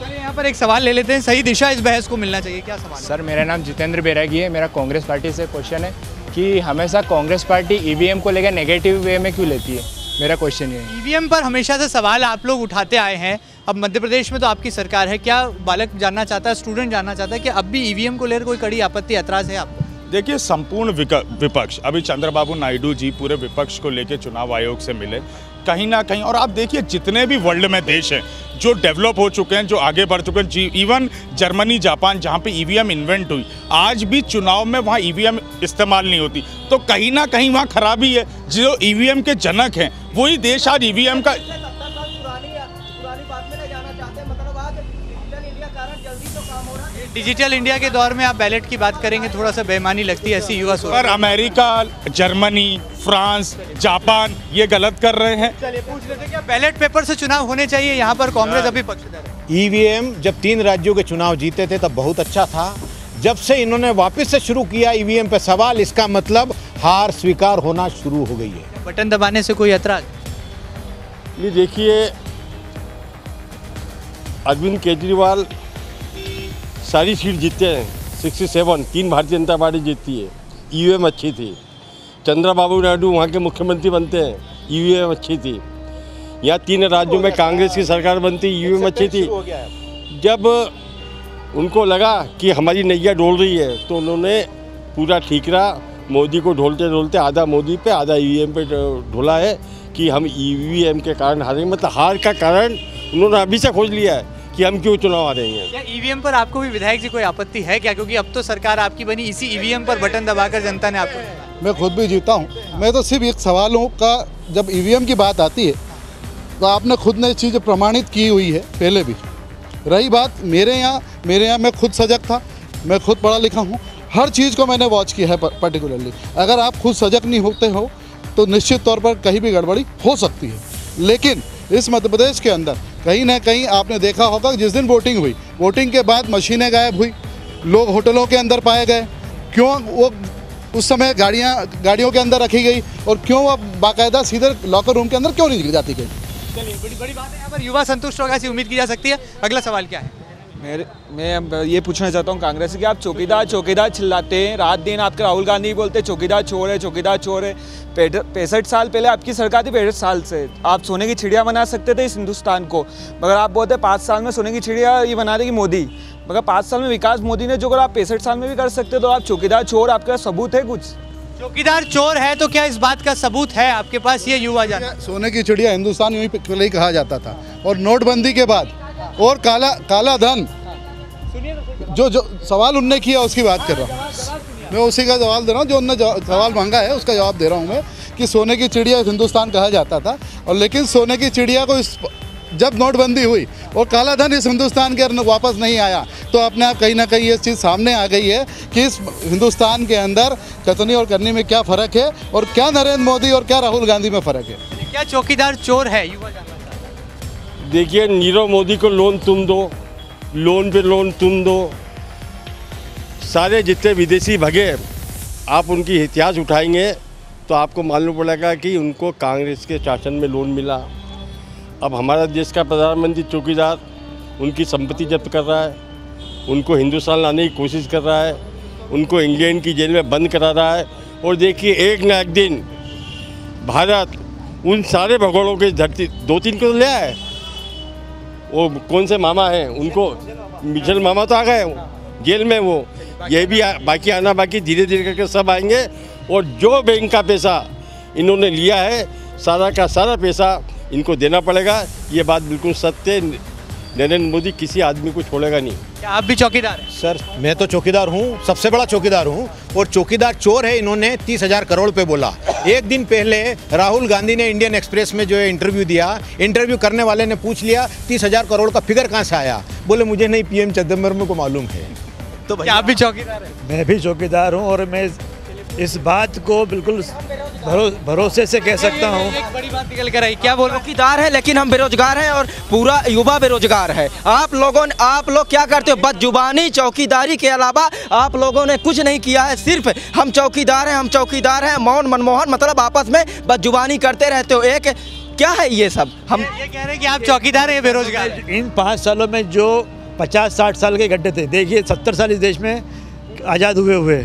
चलिए यहाँ पर एक सवाल ले लेते हैं। सही दिशा इस बहस को मिलना चाहिए क्या सवाल सर मेरा नाम जितेंद्र बैरागी है मेरा कांग्रेस पार्टी से क्वेश्चन है कि हमेशा कांग्रेस पार्टी ईवीएम को लेकर नेगेटिव वे में क्यों लेती है? मेरा क्वेश्चन ये है। ईवीएम पर हमेशा से सवाल आप लोग उठाते आए हैं। अब मध्य प्रदेश में तो आपकी सरकार है। क्या बालक जानना चाहता है स्टूडेंट जानना चाहता है कि अब भी ईवीएम को लेकर कोई कड़ी आपत्ति ऐतराज है आप देखिए संपूर्ण विपक्ष अभी चंद्रबाबू नायडू जी पूरे विपक्ष को लेकर चुनाव आयोग से मिले। कहीं ना कहीं, और आप देखिए जितने भी वर्ल्ड में देश हैं, जो डेवलप हो चुके हैं, जो आगे बढ़ चुके हैं, जी इवन जर्मनी जापान जहाँ पे ईवीएम इन्वेंट हुई, आज भी चुनाव में वहाँ ईवीएम इस्तेमाल नहीं होती। तो कहीं ना कहीं वहाँ खराबी है। जो ईवीएम के जनक हैं, वही देश आज ईवीएम का डिजिटल इंडिया के दौर में आप बैलेट की बात करेंगे थोड़ा सा बेमानी लगती है ऐसी युवा सोच। पर अमेरिका जर्मनी फ्रांस जापान ये गलत कर रहे हैं। चलिए पूछ लेते हैं क्या बैलेट पेपर से चुनाव होने चाहिए यहाँ पर कांग्रेस अभी पक्षधर है। ईवीएम जब तीन राज्यों के चुनाव जीते थे तब बहुत अच्छा था। जब से इन्होंने वापस से शुरू किया ईवीएम पे सवाल इसका मतलब हार स्वीकार होना शुरू हो गई है। बटन दबाने से कोई ऐतराज? ये देखिए अरविंद केजरीवाल सारी सीट जीतते हैं। सिक्सटी सेवन तीन भारतीय जनता पार्टी जीतती है। ईवीएम अच्छी थी। चंद्रबाबू नायडू वहाँ के मुख्यमंत्री बनते हैं। ईवीएम अच्छी थी। यहाँ तीन राज्यों में कांग्रेस की सरकार बनती ईवीएम अच्छी थी। जब उनको लगा कि हमारी नैया डोल रही है तो उन्होंने पूरा ठीकरा मोदी को ढोलते ढोलते आधा मोदी पे आधा ईवीएम पे ढोला है कि हम ईवीएम के कारण हारेंगे मतलब हार का कारण उन्होंने अभी से खोज लिया है। कि हम क्यों चुनाव हारेंगे? क्या ईवीएम पर आपको भी विधायक जी कोई आपत्ति है क्या? क्योंकि अब तो सरकार आपकी बनी इसी ईवीएम पर बटन दबाकर जनता ने आपको मैं खुद भी जीता हूँ। मैं तो सिर्फ़ एक सवालों का जब ईवीएम की बात आती है तो आपने खुद ने चीज़ प्रमाणित की हुई है पहले भी। रही बात मेरे यहाँ मेरे यहाँ मैं खुद सजग था मैं खुद पढ़ा लिखा हूँ। हर चीज़ को मैंने वॉच किया है पर्टिकुलरली अगर आप खुद सजग नहीं होते हो तो निश्चित तौर पर कहीं भी गड़बड़ी हो सकती है। लेकिन इस मध्य प्रदेश के अंदर कहीं ना कहीं आपने देखा होगा जिस दिन वोटिंग हुई वोटिंग के बाद मशीनें गायब हुई, लोग होटलों के अंदर पाए गए। क्यों वो उस समय गाड़ियाँ, गाड़ियों के अंदर रखी गई और क्यों वह बाकायदा सीधे लॉकर रूम के अंदर क्यों नहीं जाती गई? चलिए, बड़ी बड़ी बात है। यहाँ पर युवा संतुष्ट होगा, ऐसी उम्मीद की जा सकती है। अगला सवाल क्या है? मेरे मैं अब ये पूछना चाहता हूँ कांग्रेस से कि आप चौकीदार चौकीदार चिल्लाते हैं रात दिन आपके राहुल गांधी बोलते हैं चौकीदार चोर है चौकीदार चोर है। पैंसठ साल पहले आपकी सरकार थी पैंसठ साल से। आप सोने की चिड़िया बना सकते थे इस हिंदुस्तान को। मगर आप बोलते पाँच साल में सोने की चिड़िया ये बना देगी मोदी। मगर पाँच साल में विकास मोदी ने जो अगर आप पैंसठ साल में भी कर सकते तो आप चौकीदार चोर आपके पास सबूत है कुछ? चौकीदार चोर है तो क्या इस बात का सबूत है? आपके पास ये युवा जान सोने की चिड़िया हिंदुस्तान यूँ ही पहले ही कहा जाता था। और नोटबंदी के बाद और काला काला धन। जो जो सवाल उनने किया उसकी बात कर रहा हूँ। मैं उसी का जवाब दे रहा हूँ जो उनने सवाल मांगा है उसका जवाब दे रहा हूँ मैं कि सोने की चिड़िया हिंदुस्तान कहा जाता था और लेकिन सोने की चिड़िया को इस जब नोटबंदी हुई और काला धन इस हिंदुस्तान के अंदर वापस नहीं आया तो अपने आप कहीं ना कहीं ये चीज़ सामने आ गई है कि इस हिंदुस्तान के अंदर कथनी और करनी में क्या फ़र्क है और क्या नरेंद्र मोदी और क्या राहुल गांधी में फ़र्क है। क्या चौकीदार चोर है युवा देखिए, नीरव मोदी को लोन तुम दो, लोन पे लोन तुम दो। सारे जितने विदेशी भगे आप उनकी इतिहास उठाएँगे तो आपको मालूम पड़ेगा कि उनको कांग्रेस के शासन में लोन मिला। अब हमारा देश का प्रधानमंत्री चौकीदार उनकी संपत्ति जब्त कर रहा है, उनको हिंदुस्तान लाने की कोशिश कर रहा है, उनको इंग्लैंड की जेल में बंद करा रहा है। और देखिए, एक ना एक दिन भारत उन सारे भगोड़ों के धरती, दो तीन को तो ले आए वो कौन से मामा हैं? उनको मिशल मामा तो आ गए जेल में वो। ये भी आ, बाकी आना बाकी धीरे धीरे करके सब आएँगे। और जो बैंक का पैसा इन्होंने लिया है सारा का सारा पैसा इनको देना पड़ेगा। ये बात बिल्कुल सत्य नरेंद्र मोदी किसी आदमी को छोड़ेगा नहीं। क्या आप भी चौकीदार हैं? सर। मैं तो चौकीदार हूँ सबसे बड़ा चौकीदार हूँ और चौकीदार चोर है इन्होंने तीस हज़ार करोड़ पे बोला। एक दिन पहले राहुल गांधी ने इंडियन एक्सप्रेस में जो है इंटरव्यू दिया इंटरव्यू करने वाले ने पूछ लिया तीस हज़ार करोड़ का फिगर कहाँ से आया? बोले मुझे नहीं पीएम चिदम्बरम को मालूम है। तो भाई आप भी चौकीदार हैं? मैं भी चौकीदार हूँ और मैं इस बात को बिल्कुल भरो, भरोसे से कह सकता हूँ। एक बड़ी बात निकल कर आई। क्या बोल रहे चौकीदार है लेकिन हम बेरोजगार हैं और पूरा युवा बेरोजगार है। आप लोगों ने आप लोग क्या करते हो? बदजुबानी चौकीदारी के अलावा आप लोगों ने कुछ नहीं किया है। सिर्फ़ हम चौकीदार हैं हम चौकीदार हैं। मौन मनमोहन मतलब आपस में बदजुबानी करते रहते हो। एक क्या है ये सब? हम ये कह रहे हैं कि आप चौकीदार हैं बेरोजगार इन पाँच सालों में जो पचास साठ साल के गड्ढे थे देखिए सत्तर साल इस देश में आज़ाद हुए हुए।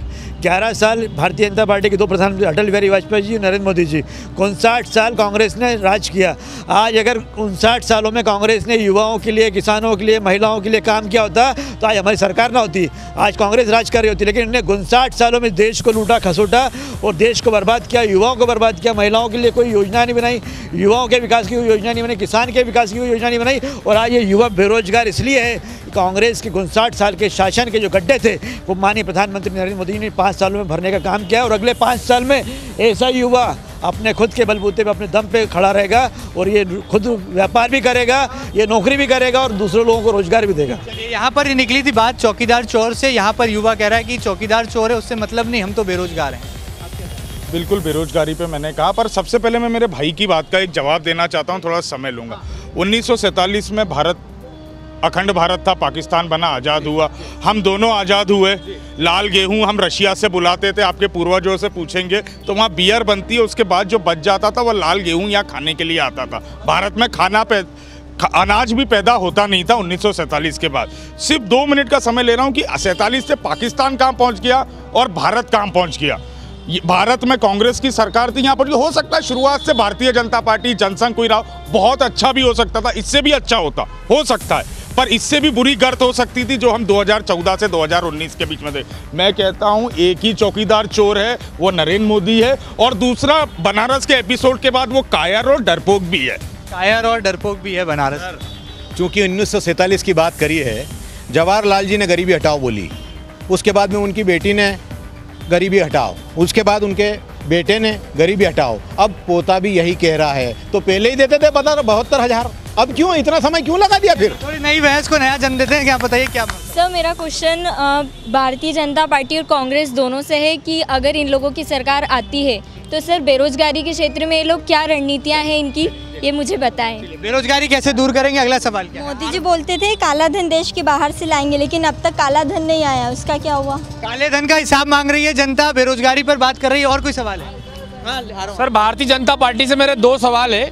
ग्यारह साल भारतीय जनता पार्टी के दो प्रधानमंत्री अटल बिहारी वाजपेयी जी, नरेंद्र मोदी जी। उनसाठ साल कांग्रेस ने राज किया। आज अगर उनसाठ सालों में कांग्रेस ने युवाओं के लिए, किसानों के लिए, महिलाओं के लिए काम किया होता तो आज हमारी सरकार ना होती। आज कांग्रेस राज कर रही होती, लेकिन इन्होंने उनसाठ सालों में देश को लूटा, खसोटा और देश को बर्बाद किया, युवाओं को बर्बाद किया, महिलाओं के लिए कोई योजना नहीं बनाई, युवाओं के विकास की कोई योजना नहीं बनाई, किसान के विकास की कोई योजना नहीं बनाई, और आज ये युवा बेरोजगार इसलिए है कांग्रेस के उनसाठ साल के शासन के जो गड्ढे थे, वो माननीय प्रधानमंत्री नरेंद्र मोदी ने पाँच सालों में भरने का काम किया और अगले पाँच साल में ऐसा युवा अपने खुद के बलबूते पे अपने दम पे खड़ा रहेगा और ये खुद व्यापार भी करेगा ये नौकरी भी करेगा और दूसरे लोगों को रोज़गार भी देगा। यहाँ पर ही निकली थी बात चौकीदार चोर से। यहाँ पर युवा कह रहा है कि चौकीदार चोर है उससे मतलब नहीं हम तो बेरोजगार हैं। बिल्कुल बेरोजगारी पे मैंने कहा पर सबसे पहले मैं मेरे भाई की बात का एक जवाब देना चाहता हूँ थोड़ा समय लूँगा। उन्नीस में भारत अखंड भारत था, पाकिस्तान बना, आज़ाद हुआ। हम दोनों आज़ाद हुए। लाल गेहूँ हम रशिया से बुलाते थे, आपके पूर्वजों से पूछेंगे। तो वहाँ बियर बनती है, उसके बाद जो बच जाता था, वो लाल गेहूँ यहाँ खाने के लिए आता था। भारत में खाना पे अनाज भी पैदा होता नहीं था उन्नीस सौ सैंतालीस के बाद। सिर्फ़ दो मिनट का समय ले रहा हूँ कि सैंतालीस से पाकिस्तान कहाँ पहुँच गया और भारत कहाँ पहुँच गया। भारत में कांग्रेस की सरकार थी यहाँ पर हो सकता है शुरुआत से भारतीय जनता पार्टी, जनसंघ कोई रहा, बहुत अच्छा भी हो सकता था, इससे भी अच्छा होता, हो सकता है। पर इससे भी बुरी गर्त हो सकती थी जो हम 2014 से 2019 के बीच में थे। मैं कहता हूँ एक ही चौकीदार चोर है वो नरेंद्र मोदी है और दूसरा बनारस के एपिसोड के बाद वो कायर और डरपोक भी है। कायर और डरपोक भी है बनारस चूँकि उन्नीस सौ सैंतालीस की बात करी है जवाहरलाल जी ने गरीबी हटाओ बोली। उसके बाद में उनकी बेटी ने गरीबी हटाओ। उसके बाद उनके बेटे ने गरीबी हटाओ। अब पोता भी यही कह रहा है। तो पहले ही देते थे पता बहत्तर हज़ार। अब क्यों इतना समय क्यों लगा दिया फिर? थोड़ी नई बहस को नया जन्म देते हैं क्या बताइए क्या सर मेरा क्वेश्चन भारतीय जनता पार्टी और कांग्रेस दोनों से है कि अगर इन लोगों की सरकार आती है तो सर बेरोजगारी के क्षेत्र में ये लोग क्या रणनीतियाँ हैं इनकी ये मुझे बताएँ। बेरोजगारी कैसे दूर करेंगे? अगला सवाल क्या मोदी जी बोलते थे काला धन देश के बाहर से लाएँगे लेकिन अब तक काला धन नहीं आया उसका क्या हुआ? काले धन का हिसाब मांग रही है जनता बेरोजगारी पर बात कर रही है और कोई सवाल है। सर भारतीय जनता पार्टी से मेरे दो सवाल है।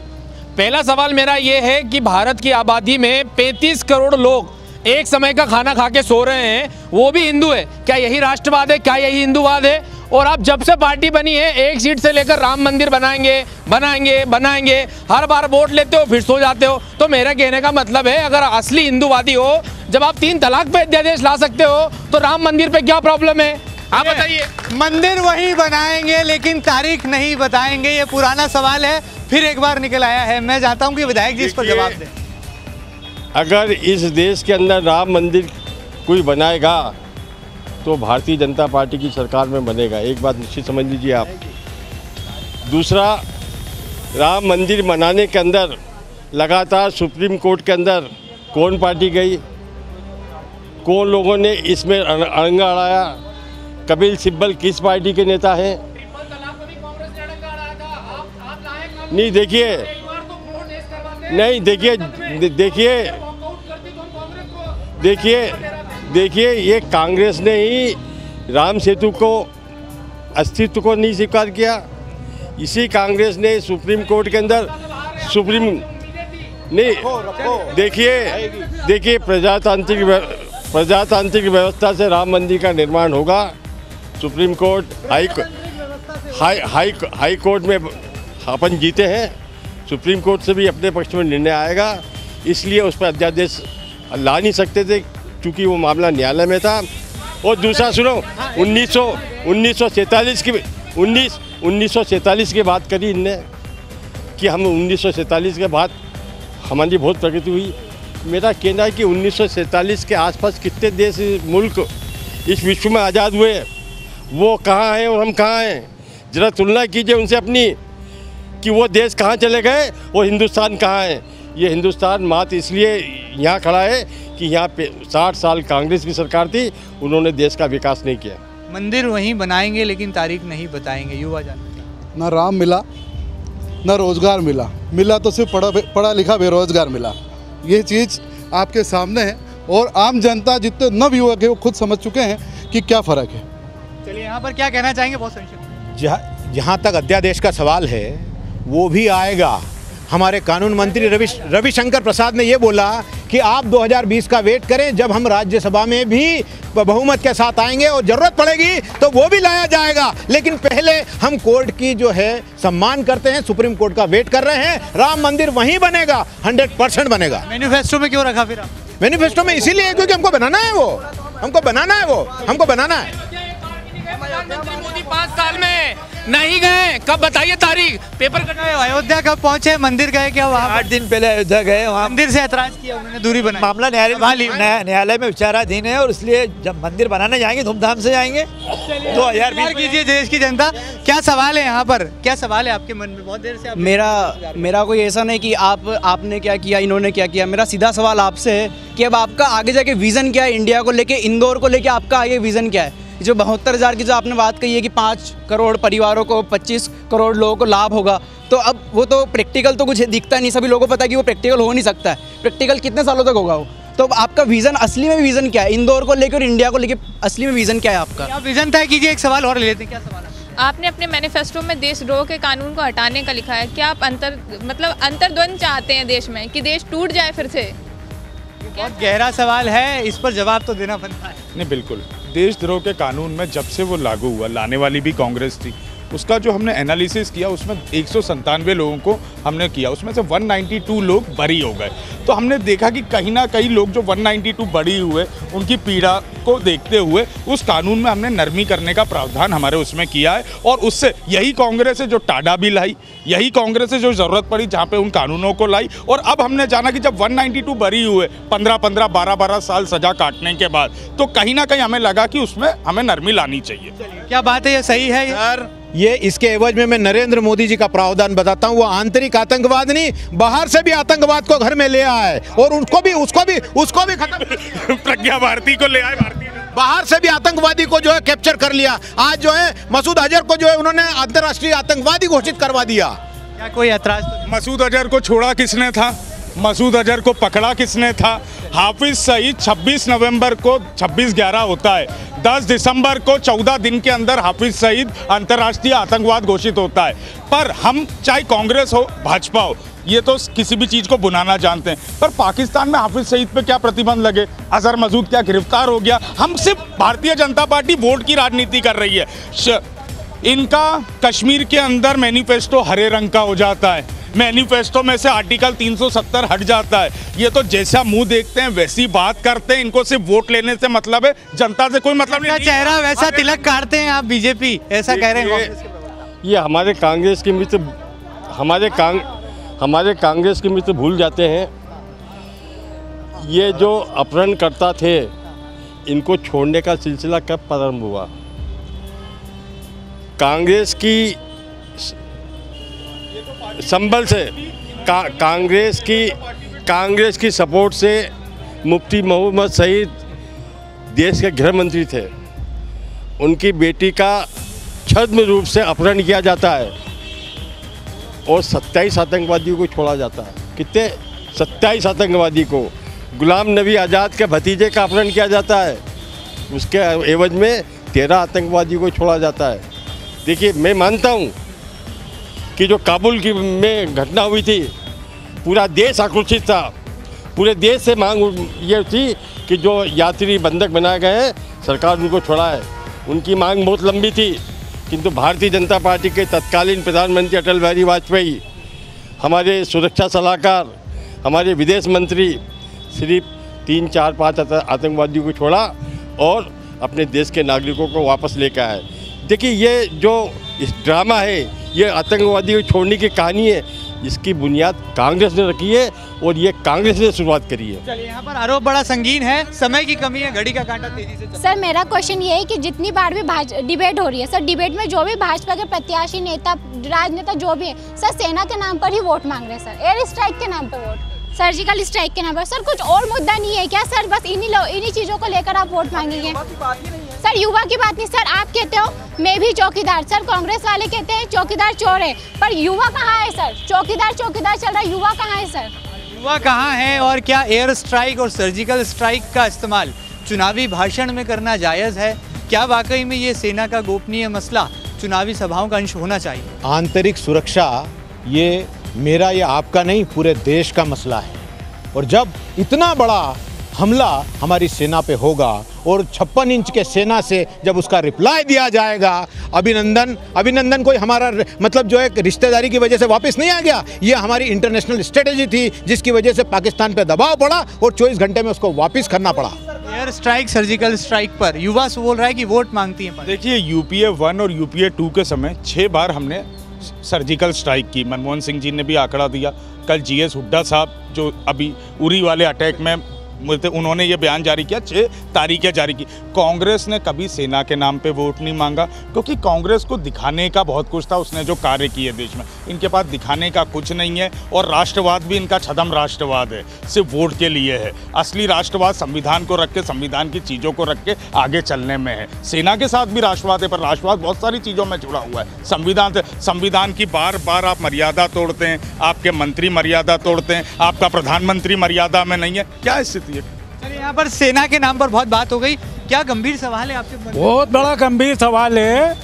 पहला सवाल मेरा ये है कि भारत की आबादी में 35 करोड़ लोग एक समय का खाना खा के सो रहे हैं वो भी हिंदू है। क्या यही राष्ट्रवाद है? क्या यही हिंदूवाद है? और आप जब से पार्टी बनी है एक सीट से लेकर राम मंदिर बनाएँगे बनाएँगे बनाएँगे हर बार वोट लेते हो फिर सो जाते हो। तो मेरा कहने का मतलब है अगर असली हिंदूवादी हो जब आप तीन तलाक पे अध्यादेश ला सकते हो तो राम मंदिर पे क्या प्रॉब्लम है? आप बताइए। मंदिर वही बनाएँगे लेकिन तारीख नहीं बताएँगे ये पुराना सवाल है। फिर एक बार निकल आया है। मैं चाहता हूँ कि विधायक जी इस पर जवाब दें। अगर इस देश के अंदर राम मंदिर कोई बनाएगा तो भारतीय जनता पार्टी की सरकार में बनेगा। एक बात निश्चित समझ लीजिए आप। दूसरा, राम मंदिर बनाने के अंदर, लगातार सुप्रीम कोर्ट के अंदर कौन पार्टी गई? कौन लोगों ने इसमें अड़- अड़ंगा अड़ाया? कपिल सिब्बल किस पार्टी के नेता हैं? नहीं, देखिए। नहीं, देखिए देखिए। देखिए देखिए, ये कांग्रेस ने ही राम सेतु को, अस्तित्व को नहीं स्वीकार किया। इसी कांग्रेस ने सुप्रीम कोर्ट के अंदर सुप्रीम नहीं, देखिए देखिए, प्रजातांत्रिक प्रजातांत्रिक व्यवस्था से राम मंदिर का निर्माण होगा। Supreme court, high high high high court में अपन जीते हैं। सुप्रीम कोर्ट से भी अपने पक्ष में निर्णय आएगा। इसलिए उस पर अध्यादेश ला नहीं सकते थे। क्योंकि वो मामला न्यायालय में था। और दूसरा सुनो, उन्नीस सौ उन्नीस की, उन्नीस उन्नीस की बात करी इनने, कि हम उन्नीस सौ सैंतालीस के बाद हमारी बहुत प्रगति हुई। मेरा कहना है कि उन्नीस सौ सैंतालीस के आसपास कितने देश, मुल्क इस विश्व में आज़ाद हुए, वो कहाँ हैं और हम कहाँ हैं? ज़रा तुलना कीजिए उनसे अपनी, कि वो देश कहाँ चले गए और हिंदुस्तान कहाँ है। ये हिंदुस्तान मात इसलिए यहाँ खड़ा है कि यहाँ पे साठ साल कांग्रेस की सरकार थी उन्होंने देश का विकास नहीं किया। मंदिर वहीं बनाएँगे लेकिन तारीख नहीं बताएँगे। युवा जानते ना राम मिला ना रोज़गार मिला। मिला तो सिर्फ़ पढ़ा पढ़ा लिखा बेरोज़गार मिला। ये चीज़ आपके सामने है और आम जनता जितने नव युवक है वो खुद समझ चुके हैं कि क्या फ़र्क है। चलिए यहाँ पर क्या कहना चाहेंगे? बहुत संक्षिप्त जहाँ जहाँ तक अध्यादेश का सवाल है वो भी आएगा। हमारे कानून मंत्री रवि रविशंकर प्रसाद ने ये बोला कि आप 2020 का वेट करें जब हम राज्यसभा में भी बहुमत के साथ आएँगे और ज़रूरत पड़ेगी तो वो भी लाया जाएगा। लेकिन पहले हम कोर्ट की जो है सम्मान करते हैं सुप्रीम कोर्ट का वेट कर रहे हैं। राम मंदिर वहीं बनेगा 100 परसेंट बनेगा। मैनिफेस्टो में क्यों रखा फिर आप? मैनिफेस्टो में इसीलिए क्योंकि हमको बनाना है वो। हमको बनाना है वो। हमको बनाना है। मोदी पाँच साल में नहीं गए। कब बताइए तारीख? पेपर कटाए अयोध्या कब पहुँचे? मंदिर गए क्या वहाँ आठ दिन पहले अयोध्या गए वहाँ मंदिर से ऐतराज किया उन्होंने दूरी बनाई। मामला न्यायालय न्यायालय में विचाराधीन है और इसलिए जब मंदिर बनाने जाएँगे धूमधाम से जाएँगे दो हज़ार कीजिए देश की जनता। क्या सवाल है यहाँ पर? क्या सवाल है आपके मन में? बहुत देर से मेरा मेरा कोई ऐसा नहीं कि आप आपने क्या किया इन्होंने क्या किया। मेरा सीधा सवाल आपसे है कि अब आपका आगे जाके विज़न क्या है इंडिया को लेके इंदौर को लेके आपका आगे विज़न क्या है? जो बहत्तर हज़ार की जो आपने बात कही है कि पाँच करोड़ परिवारों को पच्चीस करोड़ लोगों को लाभ होगा तो अब वो तो प्रैक्टिकल तो कुछ दिखता नहीं सभी लोगों को पता है कि वो प्रैक्टिकल हो नहीं सकता है। प्रैक्टिकल कितने सालों तक होगा वो? तो अब आपका विज़न असली में विज़न क्या है? इंदौर को लेकर और इंडिया को लेकर असली में विज़न क्या है आपका? आप विजन तय कीजिए एक सवाल और ले लेते हैं। क्या सवाल है? आपने अपने मैनिफेस्टो में देशद्रोह के कानून को हटाने का लिखा है। क्या आप अंतर मतलब अंतर्द्वंद चाहते हैं देश में कि देश टूट जाए फिर से? बहुत गहरा सवाल है इस पर जवाब तो देना बनता है। नहीं बिल्कुल। देशद्रोह के कानून में जब से वो लागू हुआ लाने वाली भी कांग्रेस थी। उसका जो हमने एनालिसिस किया उसमें एक सौ लोगों को हमने किया। उसमें से 192 लोग बरी हो गए। तो हमने देखा कि कहीं ना कहीं लोग जो 192 बरी हुए उनकी पीड़ा को देखते हुए उस कानून में हमने नरमी करने का प्रावधान हमारे उसमें किया है। और उससे यही कांग्रेस है जो टाडा भी लाई यही कांग्रेस है जो ज़रूरत पड़ी जहाँ पे उन कानूनों को लाई। और अब हमने जाना कि जब 192 बरी हुए 15 15 12 12 साल सजा काटने के बाद तो कहीं ना कहीं हमें लगा कि उसमें हमें नरमी लानी चाहिए। क्या बात है? ये सही है सर ये इसके एवज में मैं नरेंद्र मोदी जी का प्रावधान बताता हूँ वो आंतरिक आतंकवाद नहीं बाहर से भी आतंकवाद को घर में ले आए और उसको भी उसको भी उसको भी खत्म प्रज्ञा भारती को ले आए भारती बाहर से भी आतंकवादी को जो है कैप्चर कर लिया। आज जो है मसूद अजहर को जो है उन्होंने अंतर्राष्ट्रीय आतंकवादी घोषित करवा दिया। क्या कोई ऐतराज तो मसूद अजहर को छोड़ा किसने था? मसूद अजहर को पकड़ा किसने था? हाफिज सईद 26 नवंबर को 26 ग्यारह होता है। 10 दिसंबर को 14 दिन के अंदर हाफिज सईद अंतर्राष्ट्रीय आतंकवाद घोषित होता है। पर हम चाहे कांग्रेस हो, भाजपा हो, ये तो किसी भी चीज़ को बुनाना जानते हैं। पर पाकिस्तान में हाफिज सईद पे क्या प्रतिबंध लगे? अजहर मसूद क्या गिरफ़्तार हो गया? हम सिर्फ़ भारतीय जनता पार्टी वोट की राजनीति कर रही है। इनका कश्मीर के अंदर मैनिफेस्टो हरे रंग का हो जाता है। मैनिफेस्टो में से आर्टिकल 370 हट जाता है। ये तो जैसा मुँह देखते हैं वैसी बात करते हैं। इनको सिर्फ़ वोट लेने से मतलब है जनता से कोई मतलब नहीं चेहरा वैसा तिलक काटते हैं आप बीजेपी ऐसा कह रहे हैं ये- ये हमारे कांग्रेस के मित्र हमारे कांग हमारे कांग्रेस के मित्र भूल जाते हैं। ये जो अपहरणकर्ता थे इनको छोड़ने का सिलसिला कब प्रारंभ हुआ? कांग्रेस की संबल से का, कांग्रेस की कांग्रेस की सपोर्ट से मुफ्ती मोहम्मद सईद देश के गृह मंत्री थे। उनकी बेटी का छद्म रूप से अपहरण किया जाता है और सत्ताईस आतंकवादियों को छोड़ा जाता है। कितने? सत्ताईस आतंकवादी को। गुलाम नबी आज़ाद के भतीजे का अपहरण किया जाता है। उसके एवज में तेरह आतंकवादियों को छोड़ा जाता है। देखिए, मैं मानता हूँ कि जो काबुल की में घटना हुई थी, पूरा देश आक्रोशित था। पूरे देश से मांग ये थी कि जो यात्री बंधक बनाए गए हैं, सरकार उनको छोड़ा है उनकी मांग बहुत लंबी थी, किंतु भारतीय जनता पार्टी के तत्कालीन प्रधानमंत्री अटल बिहारी वाजपेयी, हमारे सुरक्षा सलाहकार, हमारे विदेश मंत्री, सिर्फ़ तीन, चार, पाँच आतंकवादियों को छोड़ा और अपने देश के नागरिकों को वापस लेकर आए। देखिए ये जो इस ड्रामा है ये आतंकवादी को छोड़ने की कहानी है इसकी बुनियाद कांग्रेस ने रखी है और ये कांग्रेस ने शुरुआत करी है। चलिए यहाँ पर आरोप बड़ा संगीन है समय की कमी है घड़ी का कांटा तेज़ी से सर मेरा क्वेश्चन ये है कि जितनी बार भी भाज डिबेट हो रही है सर डिबेट में जो भी भाजपा के प्रत्याशी नेता राजनेता जो भी है सर सेना के नाम पर ही वोट मांग रहे हैं सर। एयर स्ट्राइक के नाम पर वोट। सर्जिकल स्ट्राइक के नाम पर। सर कुछ और मुद्दा नहीं है क्या सर? बस इन्हीं इन्हीं चीज़ों को लेकर आप वोट मांगेंगे। सर युवा की बात नहीं सर आप कहते हो मैं भी चौकीदार सर कांग्रेस वाले कहते हैं चौकीदार चोर है पर युवा कहाँ है सर? चौकीदार चौकीदार चल रहा है युवा कहाँ है सर? युवा कहाँ है और क्या एयर स्ट्राइक और सर्जिकल स्ट्राइक का इस्तेमाल चुनावी भाषण में करना जायज़ है? क्या वाकई में ये सेना का गोपनीय मसला चुनावी सभाओं का अंश होना चाहिए? आंतरिक सुरक्षा ये मेरा या आपका नहीं पूरे देश का मसला है। और जब इतना बड़ा हमला हमारी सेना पे होगा और छप्पन इंच के सेना से जब उसका रिप्लाई दिया जाएगा अभिनंदन अभिनंदन कोई हमारा मतलब जो है रिश्तेदारी की वजह से वापस नहीं आ गया? ये हमारी इंटरनेशनल स्ट्रेटेजी थी जिसकी वजह से पाकिस्तान पे दबाव पड़ा और 24 घंटे में उसको वापस करना पड़ा। एयर स्ट्राइक सर्जिकल स्ट्राइक पर। युवा से बोल रहा है कि वोट मांगती है देखिए यूपीए वन और यूपीए टू के समय छः बार हमने सर्जिकल स्ट्राइक की। मनमोहन सिंह जी ने भी आंकड़ा दिया। कल जीएस हुड्डा साहब जो अभी उरी वाले अटैक में उन्होंने ये बयान जारी किया छः तारीखें जारी की। कांग्रेस ने कभी सेना के नाम पे वोट नहीं मांगा, क्योंकि कांग्रेस को दिखाने का बहुत कुछ था, उसने जो कार्य किए देश में। इनके पास दिखाने का कुछ नहीं है, और राष्ट्रवाद भी इनका छदम राष्ट्रवाद है, सिर्फ़ वोट के लिए है। असली राष्ट्रवाद संविधान को रख के, संविधान की चीज़ों को रख के आगे चलने में है। सेना के साथ भी राष्ट्रवाद है, पर राष्ट्रवाद बहुत सारी चीज़ों में जुड़ा हुआ है। संविधान से, संविधान की बार बार आप मर्यादा तोड़ते हैं, आपके मंत्री मर्यादा तोड़ते हैं, आपका प्रधानमंत्री मर्यादा में नहीं है। क्या स्थिति है। चलिए यहाँ पर सेना के नाम पर बहुत बात हो गई। क्या गंभीर सवाल है आपसे बहुत बड़ा गंभीर सवाल है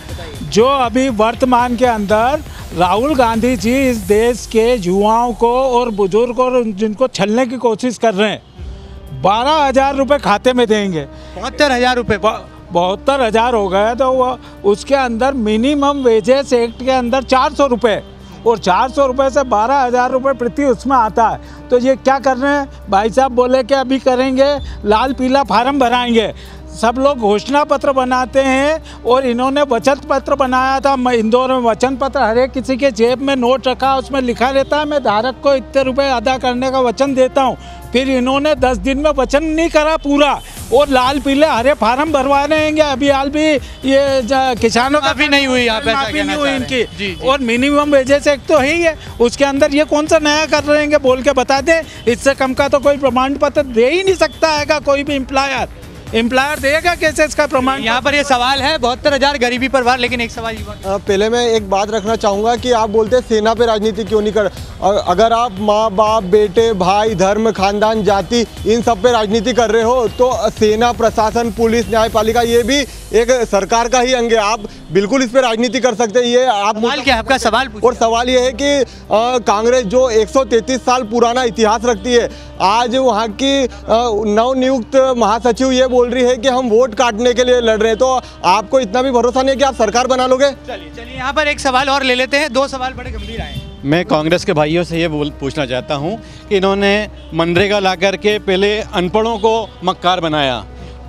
जो अभी वर्तमान के अंदर राहुल गांधी जी इस देश के युवाओं को और बुज़ुर्ग और जिनको छलने की कोशिश कर रहे हैं बारह हज़ार रुपये खाते में देंगे। बहत्तर हज़ार रुपये बहत्तर हज़ार हो गए तो वो उसके अंदर मिनिमम वेजेस एक्ट के अंदर चार सौ रुपये और चार सौ रुपये से बारह हज़ार रुपये प्रति उसमें आता है। तो ये क्या कर रहे हैं? भाई साहब बोले कि अभी करेंगे, लाल पीला फार्म भराएँगे। सब लोग घोषणा पत्र बनाते हैं और इन्होंने वचन पत्र बनाया था। मैं इंदौर में वचन पत्र, हर एक किसी के जेब में नोट रखा, उसमें लिखा रहता है, मैं धारक को इतने रुपए अदा करने का वचन देता हूँ। फिर इन्होंने दस दिन में वचन नहीं करा पूरा। और लाल पीले हरे फार्म भरवा रहे हैं अभी हाल भी ये किसानों का भी नहीं हुई, यहाँ पे नहीं हुई इनकी। जी, जी। और मिनिमम वेजेस एक तो है ही है। उसके अंदर ये कौन सा नया कर रहे हैं बोल के बता दें। इससे कम का तो कोई प्रमाण पत्र दे ही नहीं सकता है कोई भी एम्प्लॉयर एम्प्लॉयर देगा कैसे इसका प्रमाण? यहाँ पर ये सवाल है बहत्तर हज़ार गरीबी पर वार लेकिन एक सवाल युवा पहले मैं एक बात रखना चाहूँगा कि आप बोलते हैं सेना पे राजनीति क्यों नहीं कर अगर आप माँ बाप बेटे भाई धर्म खानदान जाति इन सब पे राजनीति कर रहे हो तो सेना प्रशासन पुलिस न्यायपालिका ये भी एक सरकार का ही अंग है। आप बिल्कुल इस पे राजनीति कर सकते हैं ये आप सवाल क्या आपका सवाल और सवाल ये है कि कांग्रेस जो 133 साल पुराना इतिहास रखती है आज वहाँ की नवनियुक्त महासचिव ये बोल रही है कि हम वोट काटने के लिए लड़ रहे हैं तो आपको इतना भी भरोसा नहीं है कि आप सरकार बना लोगे? चलिए चलिए यहाँ पर एक सवाल और ले लेते हैं। दो सवाल बड़े गंभीर आए मैं कांग्रेस के भाइयों से ये बोल पूछना चाहता हूँ कि इन्होंने मनरेगा ला करके पहले अनपढ़ों को मक्कार बनाया।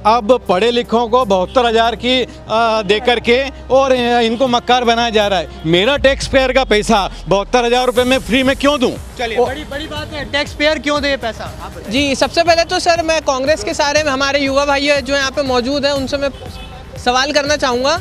अब पढ़े लिखों को बहत्तर हज़ार की दे करके और इनको मक्कार बनाया जा रहा है। मेरा टैक्स पेयर का पैसा बहत्तर हज़ार रुपये में फ्री में क्यों दूँ? चलिए बड़ी बड़ी बात है टैक्स पेयर क्यों दे पैसा? जी सबसे पहले तो सर मैं कांग्रेस के सारे हमारे युवा भाई जो यहाँ पे मौजूद हैं उनसे मैं सवाल करना चाहूँगा।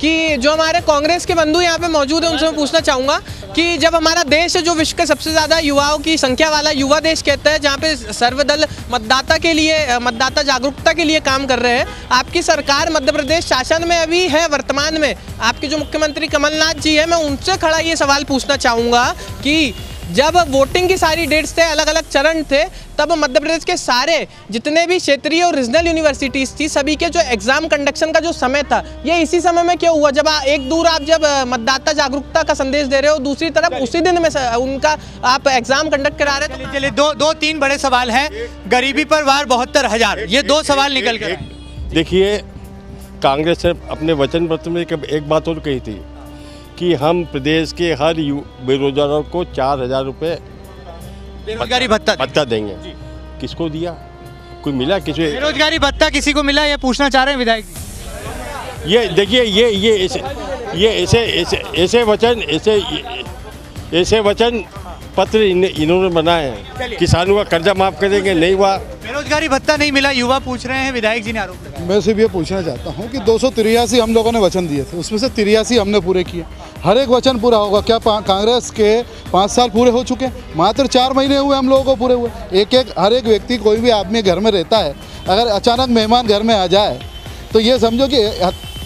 कि जो हमारे कांग्रेस के बंधु यहाँ पे मौजूद हैं, उनसे मैं पूछना चाहूँगा कि जब हमारा देश जो विश्व के सबसे ज़्यादा युवाओं की संख्या वाला युवा देश कहता है, जहाँ पे सर्वदल मतदाता के लिए मतदाता जागरूकता के लिए काम कर रहे हैं, आपकी सरकार मध्य प्रदेश शासन में अभी है, वर्तमान में? आपके जो मुख्यमंत्री कमलनाथ जी है, मैं उनसे खड़ा ये सवाल पूछना चाहूँगा कि जब वोटिंग की सारी डेट्स थे अलग अलग चरण थे तब मध्य प्रदेश के सारे जितने भी क्षेत्रीय और रीजनल यूनिवर्सिटीज़ थी सभी के जो एग्ज़ाम कंडक्शन का जो समय था ये इसी समय में क्यों हुआ? जब आ, एक दूर आप जब मतदाता जागरूकता का संदेश दे रहे हो दूसरी तरफ़ उसी दिन में स- उनका आप एग्ज़ाम कंडक्ट करा रहे थे। चलिए दो दो तीन बड़े सवाल हैं। गरीबी पर वार बहत्तर हज़ार। ये दो सवाल निकल गए देखिए कांग्रेस ने अपने वचन पत्र में एक बात और कही थी। कि हम प्रदेश के हर बेरोजगारों को चार हज़ार रुपये बेरोजगारी भत्ता भत्ता देंगे। किसको दिया? कोई मिला किसी? बेरोजगारी भत्ता किसी को मिला ये पूछना चाह रहे हैं विधायक ये देखिए ये ये ऐसे ये ऐसे ऐसे ऐसे वचन ऐसे ऐसे वचन पत्र इन, इन्होंने बनाए हैं। किसानों का कर्जा माफ़ करेंगे नहीं हुआ। बेरोजगारी भत्ता नहीं मिला युवा पूछ रहे हैं विधायक जी ने आरोप मैं सिर्फ़ ये पूछना चाहता हूँ कि दो सौ तिरासी हम लोगों ने वचन दिए थे उसमें से तिरासी हमने पूरे किए। हर एक वचन पूरा होगा क्या कांग्रेस के पाँच साल पूरे हो चुके? हैं मात्र चार महीने हुए हम लोगों को पूरे हुए। एक एक हर एक व्यक्ति कोई भी आदमी घर में रहता है अगर अचानक मेहमान घर में आ जाए तो ये समझो कि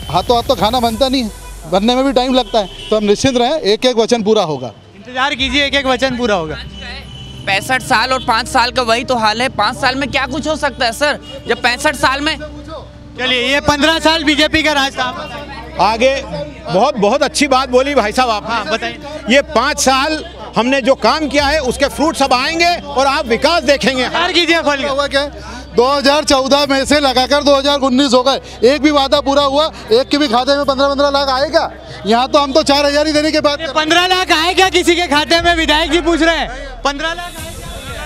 हाथों हाथों खाना बनता नहीं है बनने में भी टाइम लगता है। तो हम निश्चिंत रहें एक एक वचन पूरा होगा। इंतज़ार कीजिए एक एक वचन पूरा होगा। पैंसठ साल और पाँच साल का वही तो हाल है। पाँच साल में क्या कुछ हो सकता है सर? जब पैंसठ साल में चलिए ये पंद्रह साल बीजेपी का राज था। आगे बहुत बहुत अच्छी बात बोली भाई साहब आप हाँ बताइए। ये पाँच साल हमने जो काम किया है उसके फ्रूट सब आएँगे और आप विकास देखेंगे। कीजिए क्या? 2014 में से लगाकर 2019 हो गए। एक भी वादा पूरा हुआ एक के भी खाते में पंद्रह पंद्रह लाख आएगा। यहाँ तो हम तो चार हज़ार ही देने के बाद पंद्रह लाख आएगा किसी के खाते में? विधायक जी पूछ रहे हैं। पंद्रह लाख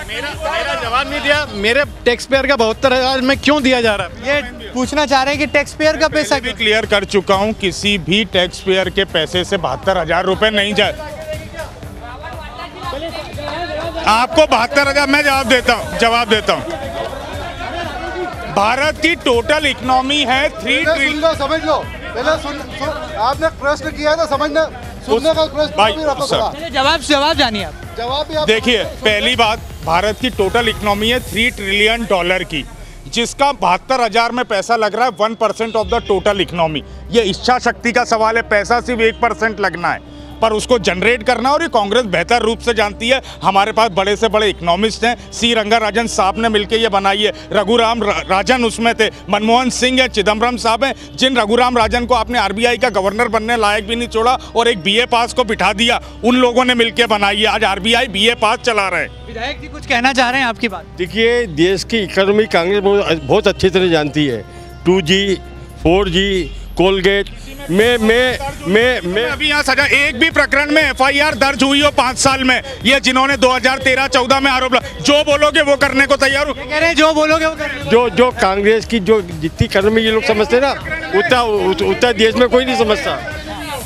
मेरा जवाब नहीं दिया। मेरे टैक्स पेयर का बहत्तर हज़ार में क्यों दिया जा रहा? है ये पूछना चाह रहे हैं कि टैक्स पेयर का पैसा भी क्लियर कर चुका हूँ किसी भी टैक्स पेयर के पैसे से बहत्तर हज़ार रुपये नहीं जाए आपको बहत्तर हज़ार मैं जवाब देता हूँ जवाब देता हूँ। भारत की टोटल इकोनॉमी है थ्री ट्रिलियन समझ लो। पहले सुन, सुन आपने प्रश्न किया था तो समझना। सुनने का प्रश्न भी रखो सर। जवाब जवाब जानिए आप। जवाब भी आप देखिए पहली बात भारत की टोटल इकोनॉमी है थ्री ट्रिलियन डॉलर की जिसका बहत्तर हज़ार में पैसा लग रहा है one percent of the total economy ये इच्छा शक्ति का सवाल है पैसा सिर्फ़ एक परसेंट लगना है। पर उसको जनरेट करना और ये कांग्रेस बेहतर रूप से जानती है। हमारे पास बड़े से बड़े इकोनॉमिस्ट हैं सी रंगा राजन साहब ने मिलकर ये बनाई है। रघुराम राजन उसमें थे मनमोहन सिंह है चिदम्बरम साहब हैं। जिन रघुराम राजन को आपने आरबीआई का गवर्नर बनने लायक भी नहीं छोड़ा और एक बीए पास को बिठा दिया उन लोगों ने मिलकर बनाई है। आज आरबीआई बीए पास चला रहे हैं। विधायक जी कुछ कहना चाह रहे हैं आपकी बात? देखिए देश की इकोनॉमी कांग्रेस बहुत बहुत अच्छी तरह जानती है। Two G four G Colgate. में मैं मैं मैं। अभी यहाँ सजा एक भी प्रकरण में एफआईआर दर्ज हुई हो पाँच साल में। ये जिन्होंने 2013-14 में आरोप लगा जो बोलोगे वो करने को तैयार हूँ। कह रहे जो बोलोगे वो कर जो जो कांग्रेस की जो जितनी इकोनॉमी ये लोग समझते ना उतना उत- उतना देश में कोई नहीं समझता।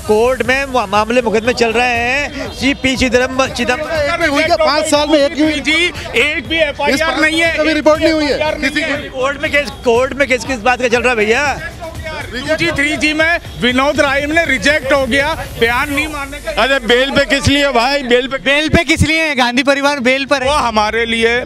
कोर्ट में मामले मुकदमे चल रहे हैं। जी पी चिदम्बरम चिदम्बरम हुई पाँच साल में एक भी जी एक भी एफआईआर नहीं है। रिपोर्ट नहीं हुई है। कोर्ट में केस कोर्ट में केस किस बात का चल रहा है भैया? टू जी थ्री जी में विनोद राय ने रिजेक्ट हो गया। बयान नहीं मानने का अरे बेल पे किस लिए भाई? बेल पे बेल पे किस लिए है? गांधी परिवार बेल पर है। वो हमारे लिए।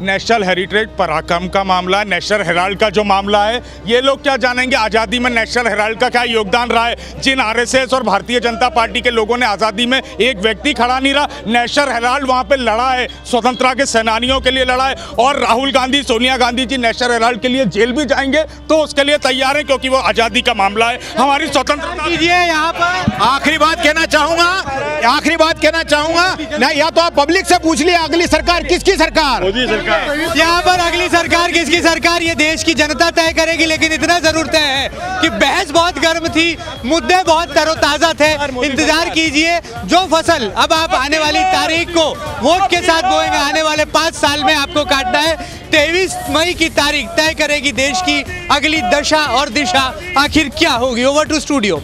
नेशनल हेरिटेज पराक्रम का मामला है नेशनल हेराल्ड का जो मामला है ये लोग क्या जानेंगे? आज़ादी में नेशनल हेराल्ड का क्या योगदान रहा है? जिन आरएसएस और भारतीय जनता पार्टी के लोगों ने आज़ादी में एक व्यक्ति खड़ा नहीं रहा नेशनल हेराल्ड वहाँ पे लड़ा है स्वतंत्रता के सेनानियों के लिए लड़ा है और राहुल गांधी सोनिया गांधी जी नेशनल हेराल्ड के लिए जेल भी जाएँगे तो उसके लिए तैयार है क्योंकि वो आज़ादी का मामला है। हमारी स्वतंत्रता कीजिए यहाँ पर। आखिरी बात कहना चाहूँगा आखिरी बात कहना चाहूँगा नहीं या तो आप पब्लिक से पूछ लिए अगली सरकार किसकी सरकार? मोदी सरकार। यहाँ पर अगली सरकार किसकी? सरकार ये देश की जनता तय करेगी लेकिन इतना ज़रूर तय है कि बहस बहुत गर्म थी मुद्दे बहुत तरोताजा थे। इंतज़ार कीजिए जो फ़सल अब आप आने वाली तारीख को वोट के साथ बोएँगे आने वाले पाँच साल में आपको काटना है। तेईस मई की तारीख तय करेगी देश की अगली दशा और दिशा। आखिर क्या होगी? Over to studio